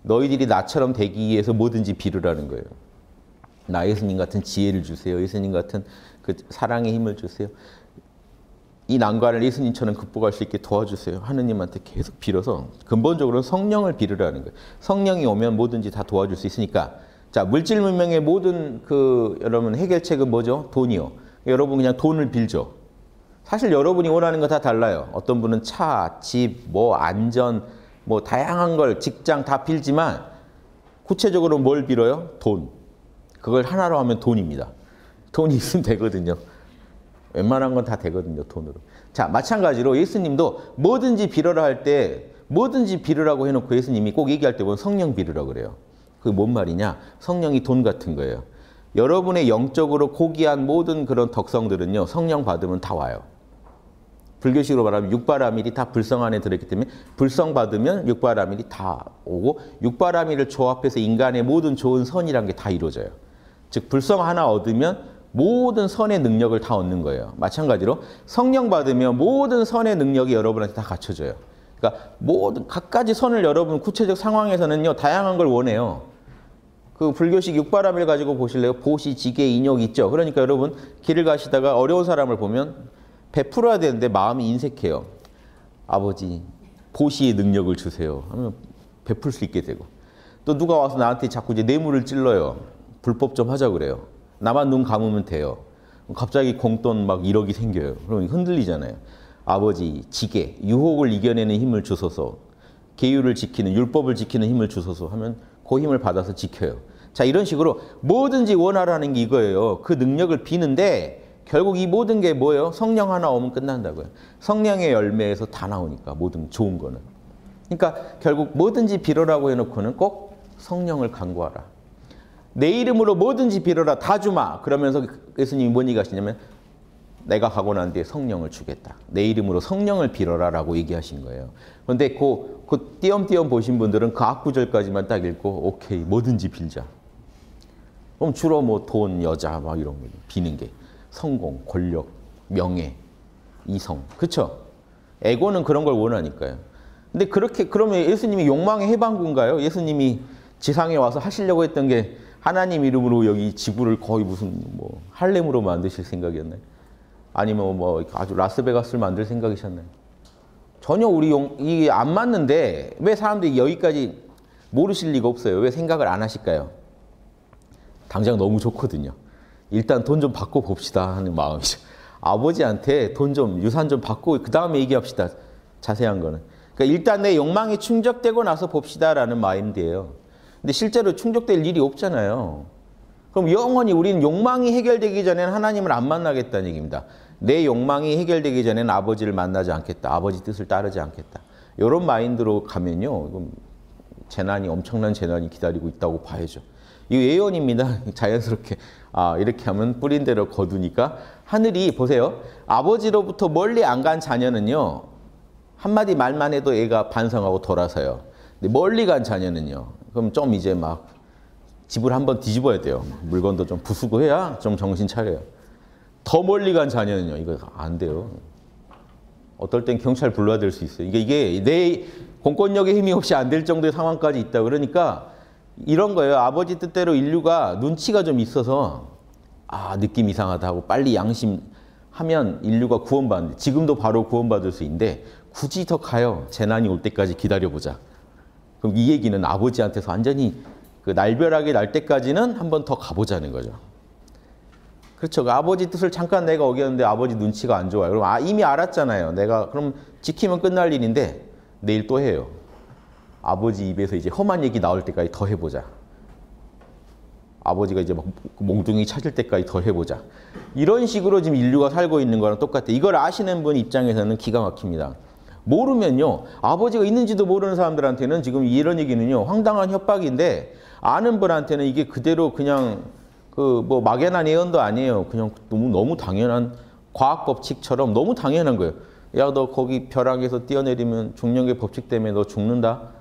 너희들이 나처럼 되기 위해서 뭐든지 빌으라는 거예요. 나 예수님 같은 지혜를 주세요. 예수님 같은 그 사랑의 힘을 주세요. 이 난관을 예수님처럼 극복할 수 있게 도와주세요. 하느님한테 계속 빌어서 근본적으로 성령을 빌으라는 거예요. 성령이 오면 뭐든지 다 도와줄 수 있으니까 자 물질 문명의 모든 그 여러분 해결책은 뭐죠? 돈이요. 여러분 그냥 돈을 빌죠. 사실 여러분이 원하는 거 다 달라요. 어떤 분은 차, 집, 뭐 안전, 뭐 다양한 걸 직장 다 빌지만 구체적으로 뭘 빌어요? 돈. 그걸 하나로 하면 돈입니다. 돈이 있으면 되거든요. 웬만한 건 다 되거든요, 돈으로. 자, 마찬가지로 예수님도 뭐든지 빌어라 할 때 뭐든지 빌으라고 해놓고 예수님이 꼭 얘기할 때 보면 성령 빌으라 그래요. 그게 뭔 말이냐? 성령이 돈 같은 거예요. 여러분의 영적으로 고귀한 모든 그런 덕성들은요, 성령 받으면 다 와요. 불교식으로 말하면 육바라밀이 다 불성 안에 들어있기 때문에 불성 받으면 육바라밀이 다 오고 육바라밀을 조합해서 인간의 모든 좋은 선이란 게 다 이루어져요. 즉 불성 하나 얻으면 모든 선의 능력을 다 얻는 거예요. 마찬가지로 성령 받으면 모든 선의 능력이 여러분한테 다 갖춰져요. 그러니까 모든 각가지 선을 여러분 구체적 상황에서는요 다양한 걸 원해요. 그 불교식 육바람을 가지고 보실래요? 보시, 지게, 인욕 있죠. 그러니까 여러분 길을 가시다가 어려운 사람을 보면 베풀어야 되는데 마음이 인색해요. 아버지 보시의 능력을 주세요. 하면 베풀 수 있게 되고 또 누가 와서 나한테 자꾸 이제 뇌물을 찔러요. 불법 좀 하자 그래요. 나만 눈 감으면 돼요. 갑자기 공돈 막 1억이 생겨요. 그럼 흔들리잖아요. 아버지, 지게, 유혹을 이겨내는 힘을 주소서, 계율을 지키는, 율법을 지키는 힘을 주소서 하면 그 힘을 받아서 지켜요. 자, 이런 식으로 뭐든지 원하라는 게 이거예요. 그 능력을 비는데 결국 이 모든 게 뭐예요? 성령 하나 오면 끝난다고요. 성령의 열매에서 다 나오니까 모든 좋은 거는. 그러니까 결국 뭐든지 빌어라고 해놓고는 꼭 성령을 간구하라. 내 이름으로 뭐든지 빌어라 다 주마. 그러면서 예수님이 뭔 얘기하시냐면 내가 가고 난 뒤에 성령을 주겠다. 내 이름으로 성령을 빌어라라고 얘기하신 거예요. 그런데 그, 그 띄엄띄엄 보신 분들은 그 앞구절까지만 딱 읽고 오케이 뭐든지 빌자. 그럼 주로 뭐 돈, 여자 막 이런 거 비는 게 성공, 권력, 명예, 이성, 그렇죠? 에고는 그런 걸 원하니까요. 근데 그렇게 그러면 예수님이 욕망의 해방군가요? 예수님이 지상에 와서 하시려고 했던 게 하나님 이름으로 여기 지구를 거의 무슨 뭐 할렘으로 만드실 생각이었나요? 아니면 뭐 아주 라스베가스를 만들 생각이셨나요? 전혀 우리 용, 이게 안 맞는데 왜 사람들이 여기까지 모르실 리가 없어요? 왜 생각을 안 하실까요? 당장 너무 좋거든요. 일단 돈 좀 받고 봅시다 하는 마음이죠. 아버지한테 돈 좀, 유산 좀 받고 그 다음에 얘기합시다. 자세한 거는. 그러니까 일단 내 욕망이 충족되고 나서 봅시다라는 마인드예요. 근데 실제로 충족될 일이 없잖아요. 그럼 영원히 우리는 욕망이 해결되기 전에는 하나님을 안 만나겠다는 얘기입니다. 내 욕망이 해결되기 전에는 아버지를 만나지 않겠다. 아버지 뜻을 따르지 않겠다. 이런 마인드로 가면요. 재난이 엄청난 재난이 기다리고 있다고 봐야죠. 이 예언입니다. 자연스럽게 아, 이렇게 하면 뿌린 대로 거두니까 하늘이 보세요. 아버지로부터 멀리 안 간 자녀는요. 한마디 말만 해도 애가 반성하고 돌아서요. 근데 멀리 간 자녀는요. 그럼 좀 이제 막 집을 한번 뒤집어야 돼요. 물건도 좀 부수고 해야 좀 정신 차려요. 더 멀리 간 자녀는요. 이거 안 돼요. 어떨 땐 경찰 불러야 될 수 있어요. 이게 이게 내 공권력의 힘이 없이 안 될 정도의 상황까지 있다. 그러니까 이런 거예요. 아버지 뜻대로 인류가 눈치가 좀 있어서 아 느낌 이상하다 하고 빨리 양심하면 인류가 구원받는데 지금도 바로 구원받을 수 있는데 굳이 더 가요. 재난이 올 때까지 기다려보자. 그럼 이 얘기는 아버지한테서 완전히 그 날벼락이 날 때까지는 한 번 더 가보자는 거죠. 그렇죠. 그 아버지 뜻을 잠깐 내가 어겼는데 아버지 눈치가 안 좋아요. 그럼 아, 이미 알았잖아요. 내가 그럼 지키면 끝날 일인데 내일 또 해요. 아버지 입에서 이제 험한 얘기 나올 때까지 더 해보자. 아버지가 이제 막 몽둥이 찾을 때까지 더 해보자. 이런 식으로 지금 인류가 살고 있는 거랑 똑같아. 이걸 아시는 분 입장에서는 기가 막힙니다. 모르면요. 아버지가 있는지도 모르는 사람들한테는 지금 이런 얘기는요. 황당한 협박인데 아는 분한테는 이게 그대로 그냥 그 뭐 막연한 예언도 아니에요. 그냥 너무 너무 당연한 과학 법칙처럼 너무 당연한 거예요. 야 너 거기 벼락에서 뛰어내리면 중력의 법칙 때문에 너 죽는다.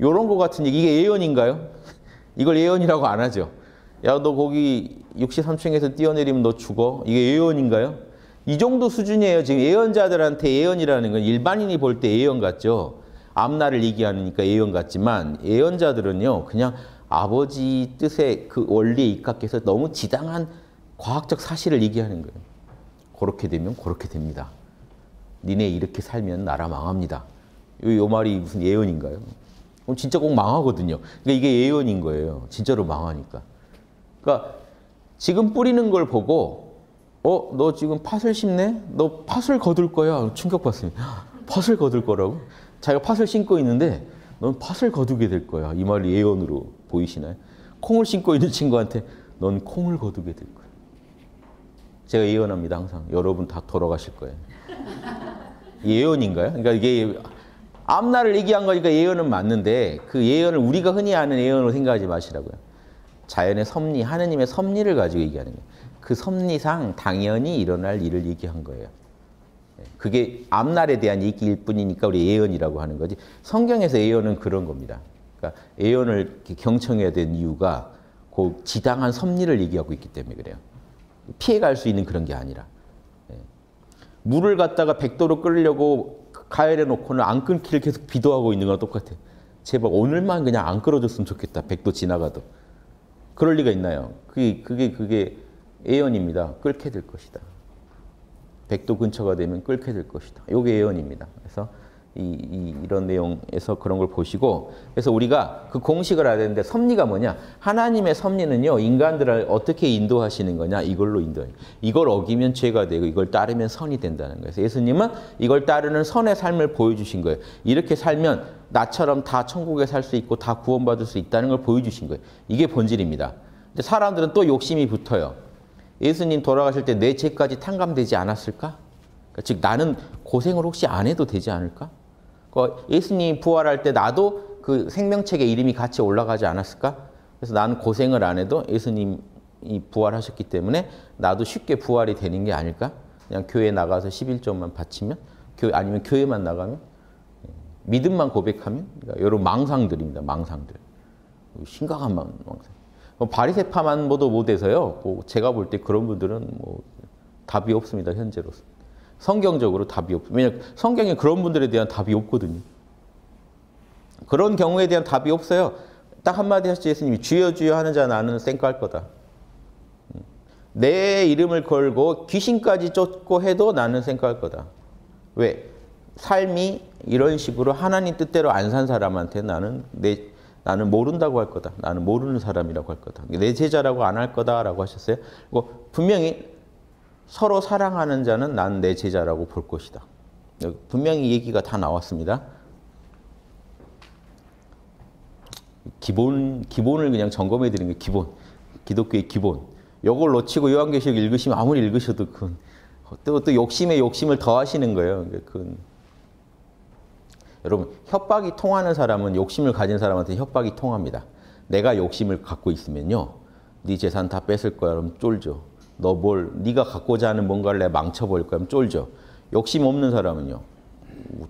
요런 거 같은 얘기 이게 예언인가요? 이걸 예언이라고 안 하죠. 야 너 거기 63층에서 뛰어내리면 너 죽어. 이게 예언인가요? 이 정도 수준이에요. 지금 예언자들한테 예언이라는 건 일반인이 볼 때 예언 같죠. 앞날을 얘기하니까 예언 같지만 예언자들은요. 그냥 아버지 뜻의 그 원리에 입각해서 너무 지당한 과학적 사실을 얘기하는 거예요. 그렇게 되면 그렇게 됩니다. 니네 이렇게 살면 나라 망합니다. 요, 요 말이 무슨 예언인가요? 그럼 진짜 꼭 망하거든요. 그러니까 이게 예언인 거예요. 진짜로 망하니까. 그러니까 지금 뿌리는 걸 보고 어, 너 지금 팥을 심네? 너 팥을 거둘 거야. 충격받습니다. 팥을 거둘 거라고? 자기가 팥을 심고 있는데 넌 팥을 거두게 될 거야. 이 말이 예언으로 보이시나요? 콩을 심고 있는 친구한테 넌 콩을 거두게 될 거야. 제가 예언합니다. 항상. 여러분 다 돌아가실 거예요. 예언인가요? 그러니까 이게 앞날을 얘기한 거니까 예언은 맞는데 그 예언을 우리가 흔히 아는 예언으로 생각하지 마시라고요. 자연의 섭리, 하느님의 섭리를 가지고 얘기하는 거예요. 그 섭리상 당연히 일어날 일을 얘기한 거예요. 네, 그게 앞날에 대한 얘기일 뿐이니까 우리 예언이라고 하는 거지. 성경에서 예언은 그런 겁니다. 그러니까 예언을 경청해야 된 이유가 그 지당한 섭리를 얘기하고 있기 때문에 그래요. 피해갈 수 있는 그런 게 아니라. 네. 물을 갖다가 백도로 끓이려고 가열해 놓고는 안 끊기를 계속 비도하고 있는 거랑 똑같아. 제발 오늘만 그냥 안 끌어줬으면 좋겠다. 백도 지나가도. 그럴 리가 있나요? 그게, 그게, 그게 예언입니다. 끓게 될 것이다. 백도 근처가 되면 끓게 될 것이다. 이게 예언입니다. 그래서 이, 이, 런 내용에서 그런 걸 보시고 그래서 우리가 그 공식을 알아야 되는데 섭리가 뭐냐? 하나님의 섭리는요 인간들을 어떻게 인도하시는 거냐? 이걸로 인도해요 이걸 어기면 죄가 되고 이걸 따르면 선이 된다는 거예요. 예수님은 이걸 따르는 선의 삶을 보여주신 거예요. 이렇게 살면 나처럼 다 천국에 살 수 있고 다 구원받을 수 있다는 걸 보여주신 거예요. 이게 본질입니다. 근데 사람들은 또 욕심이 붙어요. 예수님 돌아가실 때 내 죄까지 탕감되지 않았을까? 그러니까 즉 나는 고생을 혹시 안 해도 되지 않을까? 그러니까 예수님 부활할 때 나도 그 생명책에 이름이 같이 올라가지 않았을까? 그래서 나는 고생을 안 해도 예수님이 부활하셨기 때문에 나도 쉽게 부활이 되는 게 아닐까? 그냥 교회 나가서 11조만 바치면 교회 아니면 교회만 나가면 믿음만 고백하면 그러니까 이런 망상들입니다. 망상들. 심각한 망상. 뭐 바리새파만 모두 못해서요. 뭐 제가 볼 때 그런 분들은 뭐 답이 없습니다. 현재로서. 성경적으로 답이 없. 왜냐 성경에 그런 분들에 대한 답이 없거든요. 그런 경우에 대한 답이 없어요. 딱 한마디 하셨죠 예수님이 주여 주여 하는 자 나는 쌩깔 거다. 내 이름을 걸고 귀신까지 쫓고 해도 나는 쌩깔 거다. 왜? 삶이 이런 식으로 하나님 뜻대로 안 산 사람한테 나는 내 나는 모른다고 할 거다. 나는 모르는 사람이라고 할 거다. 내 제자라고 안 할 거다라고 하셨어요. 그리고 분명히 서로 사랑하는 자는 난 내 제자라고 볼 것이다. 분명히 얘기가 다 나왔습니다. 기본 기본을 그냥 점검해 드리는 게 기본. 기독교의 기본. 요걸 놓치고 요한계시록 읽으시면 아무리 읽으셔도 그 또, 또 욕심에 욕심을 더 하시는 거예요. 그 여러분 협박이 통하는 사람은 욕심을 가진 사람한테 협박이 통합니다. 내가 욕심을 갖고 있으면요, 네 재산 다 뺏을 거야. 그럼 쫄죠. 너 뭘 네가 갖고자 하는 뭔가를 내가 망쳐버릴 거야. 쫄죠. 욕심 없는 사람은요,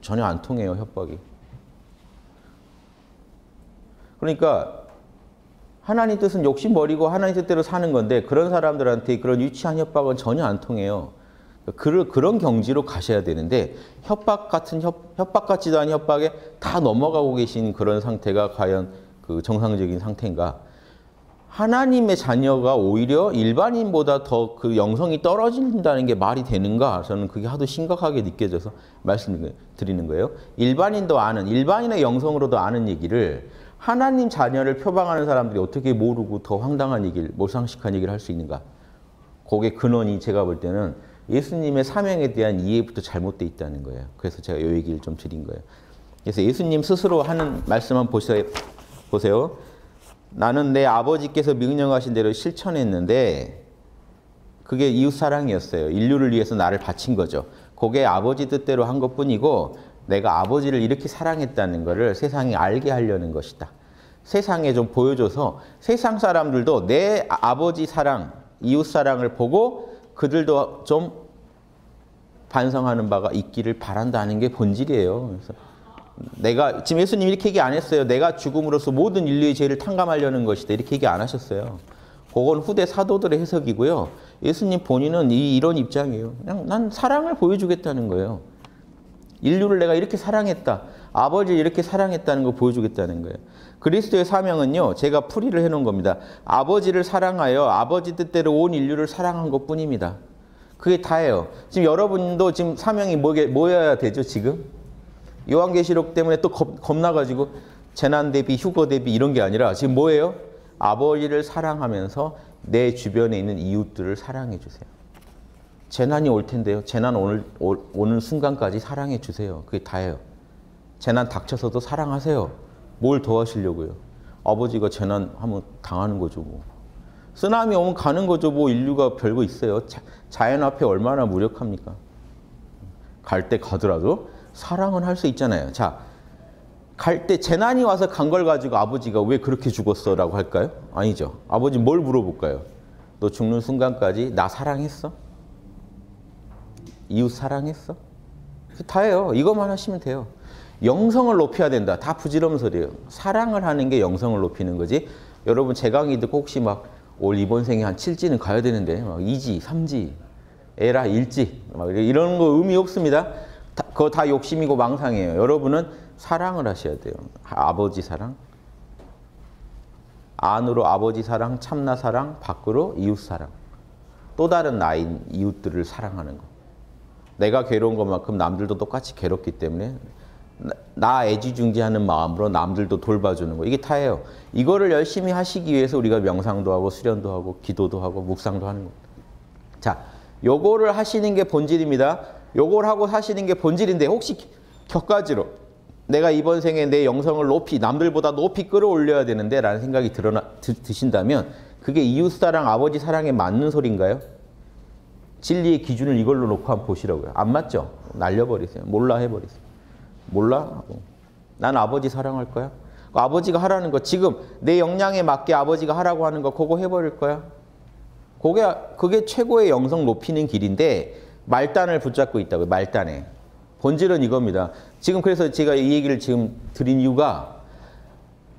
전혀 안 통해요 협박이. 그러니까 하나님 뜻은 욕심 버리고 하나님 뜻대로 사는 건데 그런 사람들한테 그런 유치한 협박은 전혀 안 통해요. 그, 그런 경지로 가셔야 되는데 협박 같은 협, 협박 같지도 않은 협박에 다 넘어가고 계신 그런 상태가 과연 그 정상적인 상태인가? 하나님의 자녀가 오히려 일반인보다 더 그 영성이 떨어진다는 게 말이 되는가? 저는 그게 하도 심각하게 느껴져서 말씀드리는 거예요. 일반인도 아는, 일반인의 영성으로도 아는 얘기를 하나님 자녀를 표방하는 사람들이 어떻게 모르고 더 황당한 얘기를, 몰상식한 얘기를 할 수 있는가? 그게 근원이 제가 볼 때는 예수님의 사명에 대한 이해부터 잘못돼 있다는 거예요. 그래서 제가 이 얘기를 좀 드린 거예요. 그래서 예수님 스스로 하는 말씀 한번 보세요. 보세요. 나는 내 아버지께서 명령하신 대로 실천했는데 그게 이웃 사랑이었어요. 인류를 위해서 나를 바친 거죠. 그게 아버지 뜻대로 한 것뿐이고 내가 아버지를 이렇게 사랑했다는 것을 세상이 알게 하려는 것이다. 세상에 좀 보여줘서 세상 사람들도 내 아버지 사랑, 이웃 사랑을 보고 그들도 좀 반성하는 바가 있기를 바란다는 게 본질이에요. 그래서 내가 지금 예수님 이렇게 얘기 안 했어요. 내가 죽음으로써 모든 인류의 죄를 탕감하려는 것이다. 이렇게 얘기 안 하셨어요. 그건 후대 사도들의 해석이고요. 예수님 본인은 이, 이런 입장이에요. 그냥 난 사랑을 보여주겠다는 거예요. 인류를 내가 이렇게 사랑했다. 아버지를 이렇게 사랑했다는 걸 보여주겠다는 거예요. 그리스도의 사명은요, 제가 풀이를 해놓은 겁니다. 아버지를 사랑하여 아버지 뜻대로 온 인류를 사랑한 것 뿐입니다. 그게 다예요. 지금 여러분도 지금 사명이 뭐게, 뭐여야 되죠, 지금? 요한계시록 때문에 또 겁, 겁나가지고 재난 대비, 휴거 대비 이런 게 아니라 지금 뭐예요? 아버지를 사랑하면서 내 주변에 있는 이웃들을 사랑해 주세요. 재난이 올 텐데요. 재난 오늘, 오는 순간까지 사랑해 주세요. 그게 다예요. 재난 닥쳐서도 사랑하세요. 뭘 도와주려고요? 아버지가 재난하면 당하는 거죠. 뭐. 쓰나미 오면 가는 거죠. 뭐 인류가 별거 있어요. 자, 연 앞에 얼마나 무력합니까? 갈 때 가더라도 사랑은 할 수 있잖아요. 자, 갈 때 재난이 와서 간 걸 가지고 아버지가 왜 그렇게 죽었어? 라고 할까요? 아니죠. 아버지 뭘 물어볼까요? 너 죽는 순간까지 나 사랑했어? 이웃 사랑했어? 다예요. 이것만 하시면 돼요. 영성을 높여야 된다. 다 부질없는 이에요 사랑을 하는 게 영성을 높이는 거지. 여러분 제 강의 듣고 혹시 막 올 이번 생에 한 7지는 가야 되는데 막 2지, 3지, 에라 1지 막 이런 거 의미 없습니다. 다, 그거 다 욕심이고 망상이에요. 여러분은 사랑을 하셔야 돼요. 아버지 사랑. 안으로 아버지 사랑, 참나 사랑, 밖으로 이웃 사랑. 또 다른 나인 이웃들을 사랑하는 거. 내가 괴로운 것만큼 남들도 똑같이 괴롭기 때문에 나 애지중지하는 마음으로 남들도 돌봐주는 거 이게 다예요. 이거를 열심히 하시기 위해서 우리가 명상도 하고 수련도 하고 기도도 하고 묵상도 하는 겁니다. 자, 요거를 하시는 게 본질입니다. 요걸 하고 하시는 게 본질인데 혹시 격가지로 내가 이번 생에 내 영성을 높이 남들보다 높이 끌어올려야 되는데 라는 생각이 드러나, 드, 드신다면 그게 이웃 사랑, 아버지 사랑에 맞는 소리인가요? 진리의 기준을 이걸로 놓고 한번 보시라고요. 안 맞죠? 날려버리세요. 몰라 해버리세요. 몰라? 난 아버지 사랑할 거야. 아버지가 하라는 거 지금 내 역량에 맞게 아버지가 하라고 하는 거 그거 해버릴 거야. 그게 그게 최고의 영성 높이는 길인데 말단을 붙잡고 있다고요. 말단에 본질은 이겁니다. 지금 그래서 제가 이 얘기를 지금 드린 이유가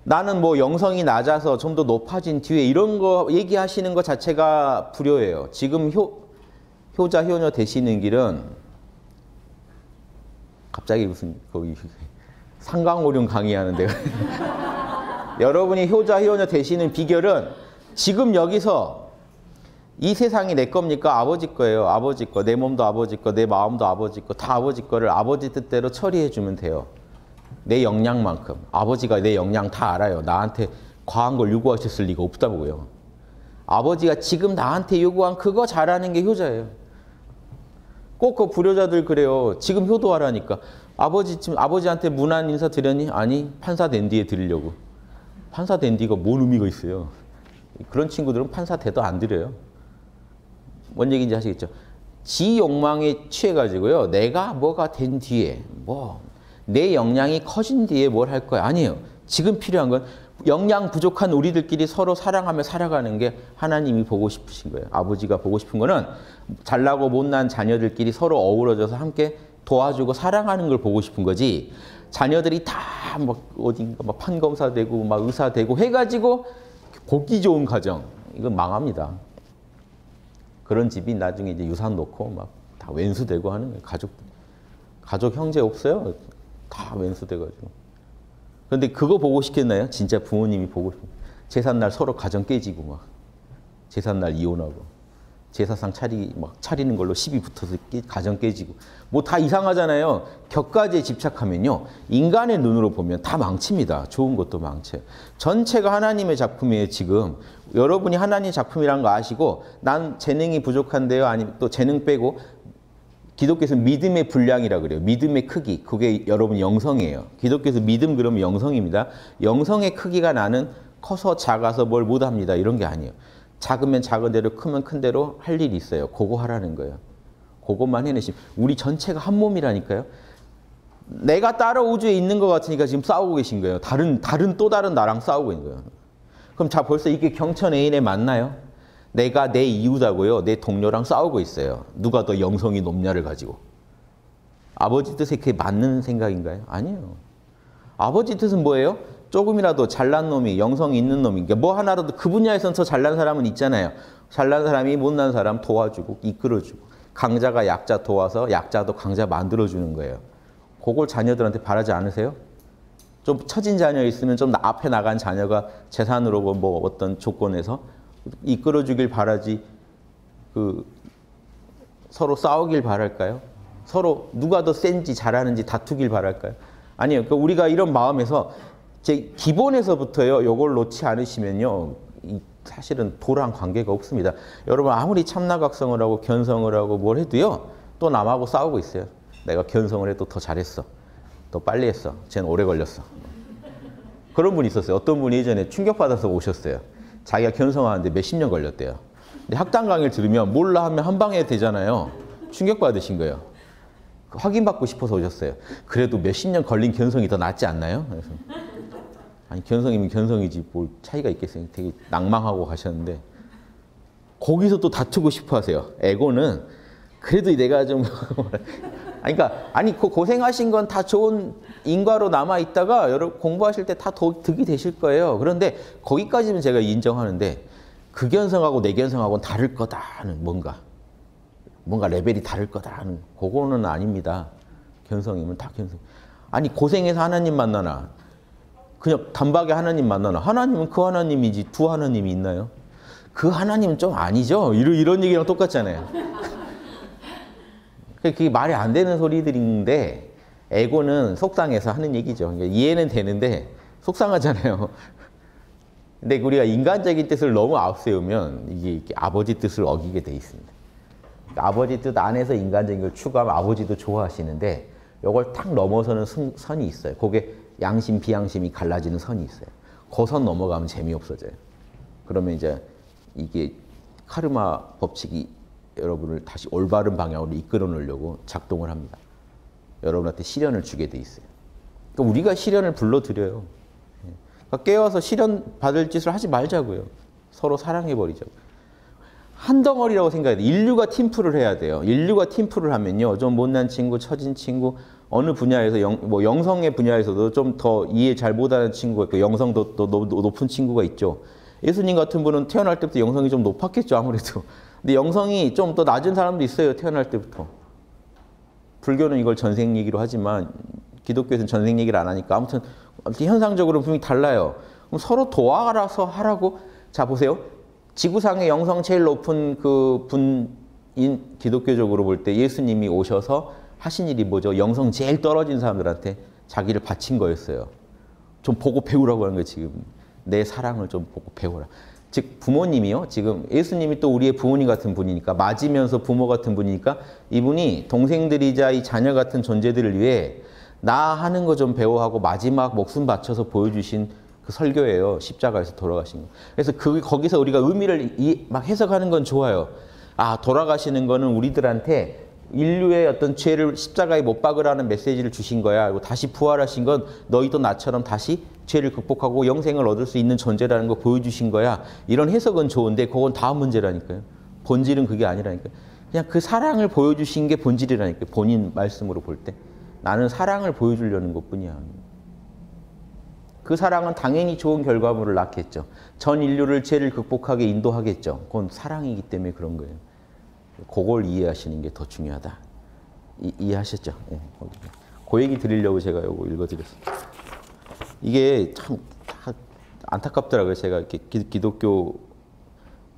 나는 뭐 영성이 낮아서 좀 더 높아진 뒤에 이런 거 얘기하시는 것 자체가 불효예요. 지금 효, 효자 효녀 되시는 길은 갑자기 무슨 거기 상강오륜 강의하는데 여러분이 효자 효녀 되시는 비결은 지금 여기서 이 세상이 내 겁니까? 아버지 거예요. 아버지 거. 내 몸도 아버지 거, 내 마음도 아버지 거. 다 아버지 거를 아버지 뜻대로 처리해 주면 돼요. 내 역량만큼. 아버지가 내 역량 다 알아요. 나한테 과한 걸 요구하셨을 리가 없다고요. 아버지가 지금 나한테 요구한 그거 잘하는 게 효자예요. 꼭 그 불효자들 그래요. 지금 효도하라니까. 아버지 지금 아버지한테 문안 인사 드렸니? 아니 판사 된 뒤에 드리려고. 판사 된 뒤가 뭔 의미가 있어요? 그런 친구들은 판사 대도 안 드려요. 뭔 얘기인지 아시겠죠? 지 욕망에 취해가지고요. 내가 뭐가 된 뒤에 뭐 내 역량이 커진 뒤에 뭘 할 거야? 아니에요. 지금 필요한 건 역량 부족한 우리들끼리 서로 사랑하며 살아가는 게 하나님이 보고 싶으신 거예요. 아버지가 보고 싶은 거는 잘나고 못난 자녀들끼리 서로 어우러져서 함께 도와주고 사랑하는 걸 보고 싶은 거지. 자녀들이 다 막 어딘가 막 판검사 되고 막 의사 되고 해가지고 보기 좋은 가정 이건 망합니다. 그런 집이 나중에 이제 유산 놓고 막 다 왼수되고 하는 거예요. 가족 가족 형제 없어요. 다 왼수돼가지고. 근데 그거 보고 싶겠나요? 진짜 부모님이 보고 싶어. 제삿날 서로 가정 깨지고 막 제삿날 이혼하고 제사상 차리 막 차리는 걸로 시비 붙어서 깨, 가정 깨지고 뭐 다 이상하잖아요. 격가지에 집착하면요 인간의 눈으로 보면 다 망칩니다. 좋은 것도 망쳐요. 전체가 하나님의 작품이에요. 지금 여러분이 하나님 작품이란 거 아시고 난 재능이 부족한데요. 아니면 또 재능 빼고 기독교에서 믿음의 분량이라 그래요. 믿음의 크기. 그게 여러분 영성이에요. 기독교에서 믿음 그러면 영성입니다. 영성의 크기가 나는 커서 작아서 뭘 못합니다. 이런 게 아니에요. 작으면 작은 대로 크면 큰 대로 할 일이 있어요. 그거 하라는 거예요. 그것만 해내시면 우리 전체가 한 몸이라니까요. 내가 따로 우주에 있는 것 같으니까 지금 싸우고 계신 거예요. 다른 다른 또 다른 나랑 싸우고 있는 거예요. 그럼 자 벌써 이게 경천 애인에 맞나요? 내가 내 이유다고요. 내 동료랑 싸우고 있어요. 누가 더 영성이 높냐를 가지고. 아버지 뜻에 그게 맞는 생각인가요? 아니에요. 아버지 뜻은 뭐예요? 조금이라도 잘난 놈이 영성이 있는 놈이 그러니까 뭐 하나라도 그 분야에서는 더 잘난 사람은 있잖아요. 잘난 사람이 못난 사람 도와주고 이끌어주고 강자가 약자 도와서 약자도 강자 만들어주는 거예요. 그걸 자녀들한테 바라지 않으세요? 좀 처진 자녀 있으면 좀 앞에 나간 자녀가 재산으로 뭐 어떤 조건에서 이끌어 주길 바라지 그 서로 싸우길 바랄까요? 서로 누가 더 센지 잘하는지 다투길 바랄까요? 아니요. 그러니까 우리가 이런 마음에서 제 기본에서부터요. 요걸 놓지 않으시면요. 사실은 도랑 관계가 없습니다. 여러분 아무리 참나각성을 하고 견성을 하고 뭘 해도요. 또 남하고 싸우고 있어요. 내가 견성을 해도 더 잘했어. 더 빨리 했어. 쟤는 오래 걸렸어. 그런 분이 있었어요. 어떤 분이 예전에 충격받아서 오셨어요. 자기가 견성하는데 몇십 년 걸렸대요. 근데 학당 강의를 들으면 몰라 하면 한 방에 되잖아요. 충격받으신 거예요. 확인받고 싶어서 오셨어요. 그래도 몇십 년 걸린 견성이 더 낫지 않나요? 그래서 아니 견성이면 견성이지 뭘 차이가 있겠어요. 되게 낭망하고 가셨는데 거기서 또 다투고 싶어 하세요. 에고는 그래도 내가 좀 그러니까 아니 그 고생하신 건 다 좋은 인과로 남아 있다가 여러분 공부하실 때 다 득이 되실 거예요. 그런데 거기까지는 제가 인정하는데 극연성하고 내견성하고는 다를 거다는 뭔가 뭔가 레벨이 다를 거다는 그거는 아닙니다. 견성이면 다 견성. 아니 고생해서 하나님 만나나 그냥 단박에 하나님 만나나 하나님은 그 하나님이지 두 하나님이 있나요? 그 하나님은 좀 아니죠. 이런 이런 얘기랑 똑같잖아요. 그게 말이 안 되는 소리들인데 에고는 속상해서 하는 얘기죠. 그러니까 이해는 되는데 속상하잖아요. 근데 우리가 인간적인 뜻을 너무 앞세우면 이게 아버지 뜻을 어기게 돼 있습니다. 그러니까 아버지 뜻 안에서 인간적인 걸 추구하면 아버지도 좋아하시는데 이걸 탁 넘어서는 선이 있어요. 그게 양심, 비양심이 갈라지는 선이 있어요. 그 선 넘어가면 재미없어져요. 그러면 이제 이게 카르마 법칙이 여러분을 다시 올바른 방향으로 이끌어 놓으려고 작동을 합니다. 여러분한테 시련을 주게 돼 있어요. 그러니까 우리가 시련을 불러드려요. 그러니까 깨워서 시련 받을 짓을 하지 말자고요. 서로 사랑해 버리자고. 한 덩어리라고 생각해야 돼. 인류가 팀플을 해야 돼요. 인류가 팀플을 하면요. 좀 못난 친구, 처진 친구, 어느 분야에서 영, 뭐 영성의 분야에서도 좀 더 이해 잘 못하는 친구가 있고 영성도 또 높은 친구가 있죠. 예수님 같은 분은 태어날 때부터 영성이 좀 높았겠죠, 아무래도. 근데 영성이 좀 더 낮은 사람도 있어요, 태어날 때부터. 불교는 이걸 전생 얘기로 하지만 기독교에서는 전생 얘기를 안 하니까 아무튼 현상적으로 분명히 달라요. 그럼 서로 도와라서 하라고 자 보세요. 지구상의 영성 제일 높은 그 분인 기독교적으로 볼 때 예수님이 오셔서 하신 일이 뭐죠? 영성 제일 떨어진 사람들한테 자기를 바친 거였어요. 좀 보고 배우라고 하는 거예요, 지금. 내 사랑을 좀 보고 배우라. 즉 부모님이요. 지금 예수님이 또 우리의 부모님 같은 분이니까 맞으면서 부모 같은 분이니까 이분이 동생들이자 이 자녀 같은 존재들을 위해 나 하는 거 좀 배워하고 마지막 목숨 바쳐서 보여주신 그 설교예요. 십자가에서 돌아가신 거. 그래서 그 거기서 우리가 의미를 이, 막 해석하는 건 좋아요. 아 돌아가시는 거는 우리들한테 인류의 어떤 죄를 십자가에 못 박으라는 메시지를 주신 거야. 그리고 다시 부활하신 건 너희도 나처럼 다시 죄를 극복하고 영생을 얻을 수 있는 존재라는 거 보여주신 거야. 이런 해석은 좋은데 그건 다음 문제라니까요. 본질은 그게 아니라니까요. 그냥 그 사랑을 보여주신 게 본질이라니까요. 본인 말씀으로 볼 때. 나는 사랑을 보여주려는 것뿐이야. 그 사랑은 당연히 좋은 결과물을 낳겠죠. 전 인류를 죄를 극복하게 인도하겠죠. 그건 사랑이기 때문에 그런 거예요. 그걸 이해하시는 게 더 중요하다. 이, 이해하셨죠? 네. 그 얘기 드리려고 제가 이거 읽어드렸습니다. 이게 참 안타깝더라고요. 제가 이렇게 기 독교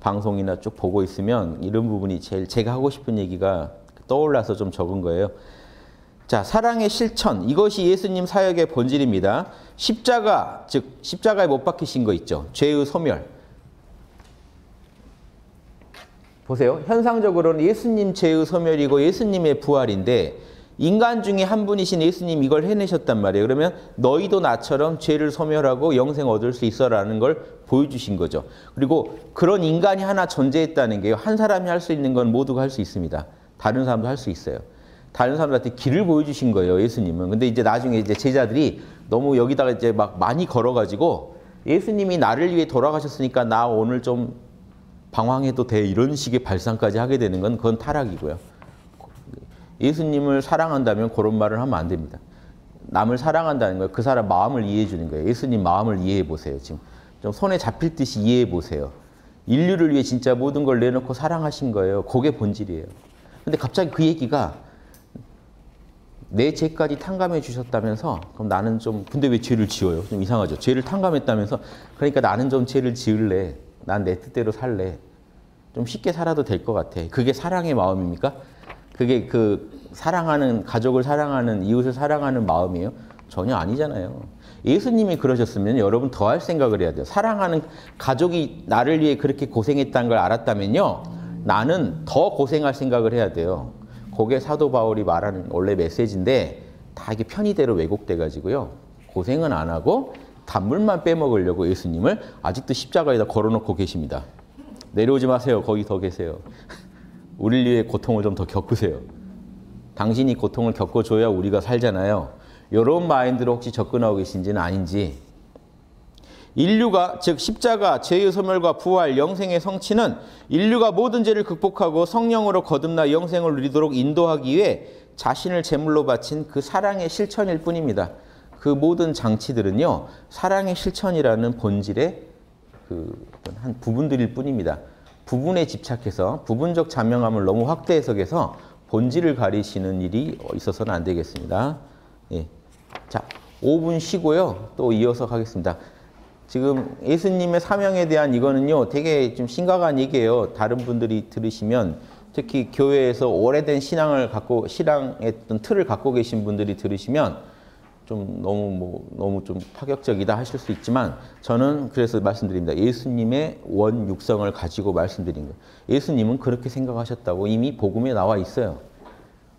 방송이나 쭉 보고 있으면 이런 부분이 제일 제가 하고 싶은 얘기가 떠올라서 좀 적은 거예요. 자, 사랑의 실천. 이것이 예수님 사역의 본질입니다. 십자가, 즉 십자가에 못 박히신 거 있죠. 죄의 소멸. 보세요. 현상적으로는 예수님 죄의 소멸이고 예수님의 부활인데 인간 중에 한 분이신 예수님 이걸 해내셨단 말이에요. 그러면 너희도 나처럼 죄를 소멸하고 영생 얻을 수 있어라는 걸 보여주신 거죠. 그리고 그런 인간이 하나 존재했다는 게요. 한 사람이 할 수 있는 건 모두가 할 수 있습니다. 다른 사람도 할 수 있어요. 다른 사람들한테 길을 보여주신 거예요. 예수님은. 근데 이제 나중에 이제 제자들이 너무 여기다가 이제 막 많이 걸어가지고 예수님이 나를 위해 돌아가셨으니까 나 오늘 좀 방황해도 돼 이런 식의 발상까지 하게 되는 건 그건 타락이고요. 예수님을 사랑한다면 그런 말을 하면 안 됩니다. 남을 사랑한다는 거예요. 그 사람 마음을 이해해 주는 거예요. 예수님 마음을 이해해 보세요. 지금 좀 손에 잡힐 듯이 이해해 보세요. 인류를 위해 진짜 모든 걸 내놓고 사랑하신 거예요. 그게 본질이에요. 근데 갑자기 그 얘기가 내 죄까지 탕감해 주셨다면서 그럼 나는 좀 근데 왜 죄를 지어요? 좀 이상하죠. 죄를 탕감했다면서 그러니까 나는 좀 죄를 지을래. 난 내 뜻대로 살래. 좀 쉽게 살아도 될 것 같아. 그게 사랑의 마음입니까? 그게 그 사랑하는 가족을 사랑하는 이웃을 사랑하는 마음이에요? 전혀 아니잖아요. 예수님이 그러셨으면 여러분 더 할 생각을 해야 돼요. 사랑하는 가족이 나를 위해 그렇게 고생했다는 걸 알았다면요. 나는 더 고생할 생각을 해야 돼요. 그게 사도 바울이 말하는 원래 메시지인데 다 이게 편의대로 왜곡돼 가지고요. 고생은 안 하고 단물만 빼먹으려고 예수님을 아직도 십자가에다 걸어놓고 계십니다. 내려오지 마세요. 거기 더 계세요. 우리를 위해 고통을 좀 더 겪으세요. 당신이 고통을 겪어줘야 우리가 살잖아요. 이런 마인드로 혹시 접근하고 계신지는 아닌지 인류가 즉 십자가 죄의 소멸과 부활 영생의 성취는 인류가 모든 죄를 극복하고 성령으로 거듭나 영생을 누리도록 인도하기 위해 자신을 제물로 바친 그 사랑의 실천일 뿐입니다. 그 모든 장치들은요 사랑의 실천이라는 본질의 그 한 부분들일 뿐입니다. 부분에 집착해서 부분적 자명함을 너무 확대 해석해서 본질을 가리시는 일이 있어서는 안 되겠습니다. 예. 자, 5분 쉬고요. 또 이어서 하겠습니다. 지금 예수님의 사명에 대한 이거는요, 되게 좀 심각한 얘기예요. 다른 분들이 들으시면 특히 교회에서 오래된 신앙을 갖고 신앙의 틀을 갖고 계신 분들이 들으시면 좀 너무 뭐 너무 좀 파격적이다 하실 수 있지만 저는 그래서 말씀드립니다. 예수님의 원 육성을 가지고 말씀드린 거예요. 예수님은 그렇게 생각하셨다고 이미 복음에 나와 있어요.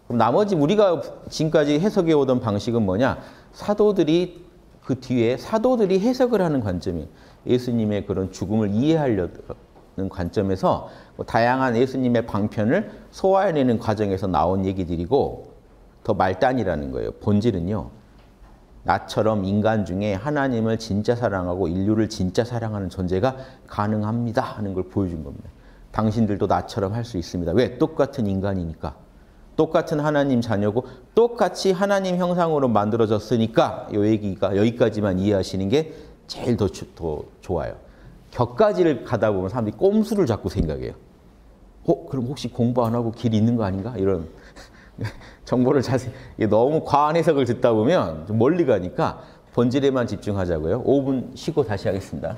그럼 나머지 우리가 지금까지 해석해 오던 방식은 뭐냐? 사도들이 그 뒤에 사도들이 해석을 하는 관점이 예수님의 그런 죽음을 이해하려 관점에서 뭐 다양한 예수님의 방편을 소화해내는 과정에서 나온 얘기들이고 더 말단이라는 거예요. 본질은요. 나처럼 인간 중에 하나님을 진짜 사랑하고 인류를 진짜 사랑하는 존재가 가능합니다 하는 걸 보여준 겁니다. 당신들도 나처럼 할 수 있습니다. 왜? 똑같은 인간이니까. 똑같은 하나님 자녀고 똑같이 하나님 형상으로 만들어졌으니까 이 얘기가 여기까지만 이해하시는 게 제일 더, 주- 더 좋아요. 격가지를 가다 보면 사람들이 꼼수를 자꾸 생각해요. 어, 그럼 혹시 공부 안 하고 길 있는 거 아닌가? 이런 정보를 자세히 너무 과한 해석을 듣다 보면 좀 멀리 가니까 본질에만 집중하자고요. 5분 쉬고 다시 하겠습니다.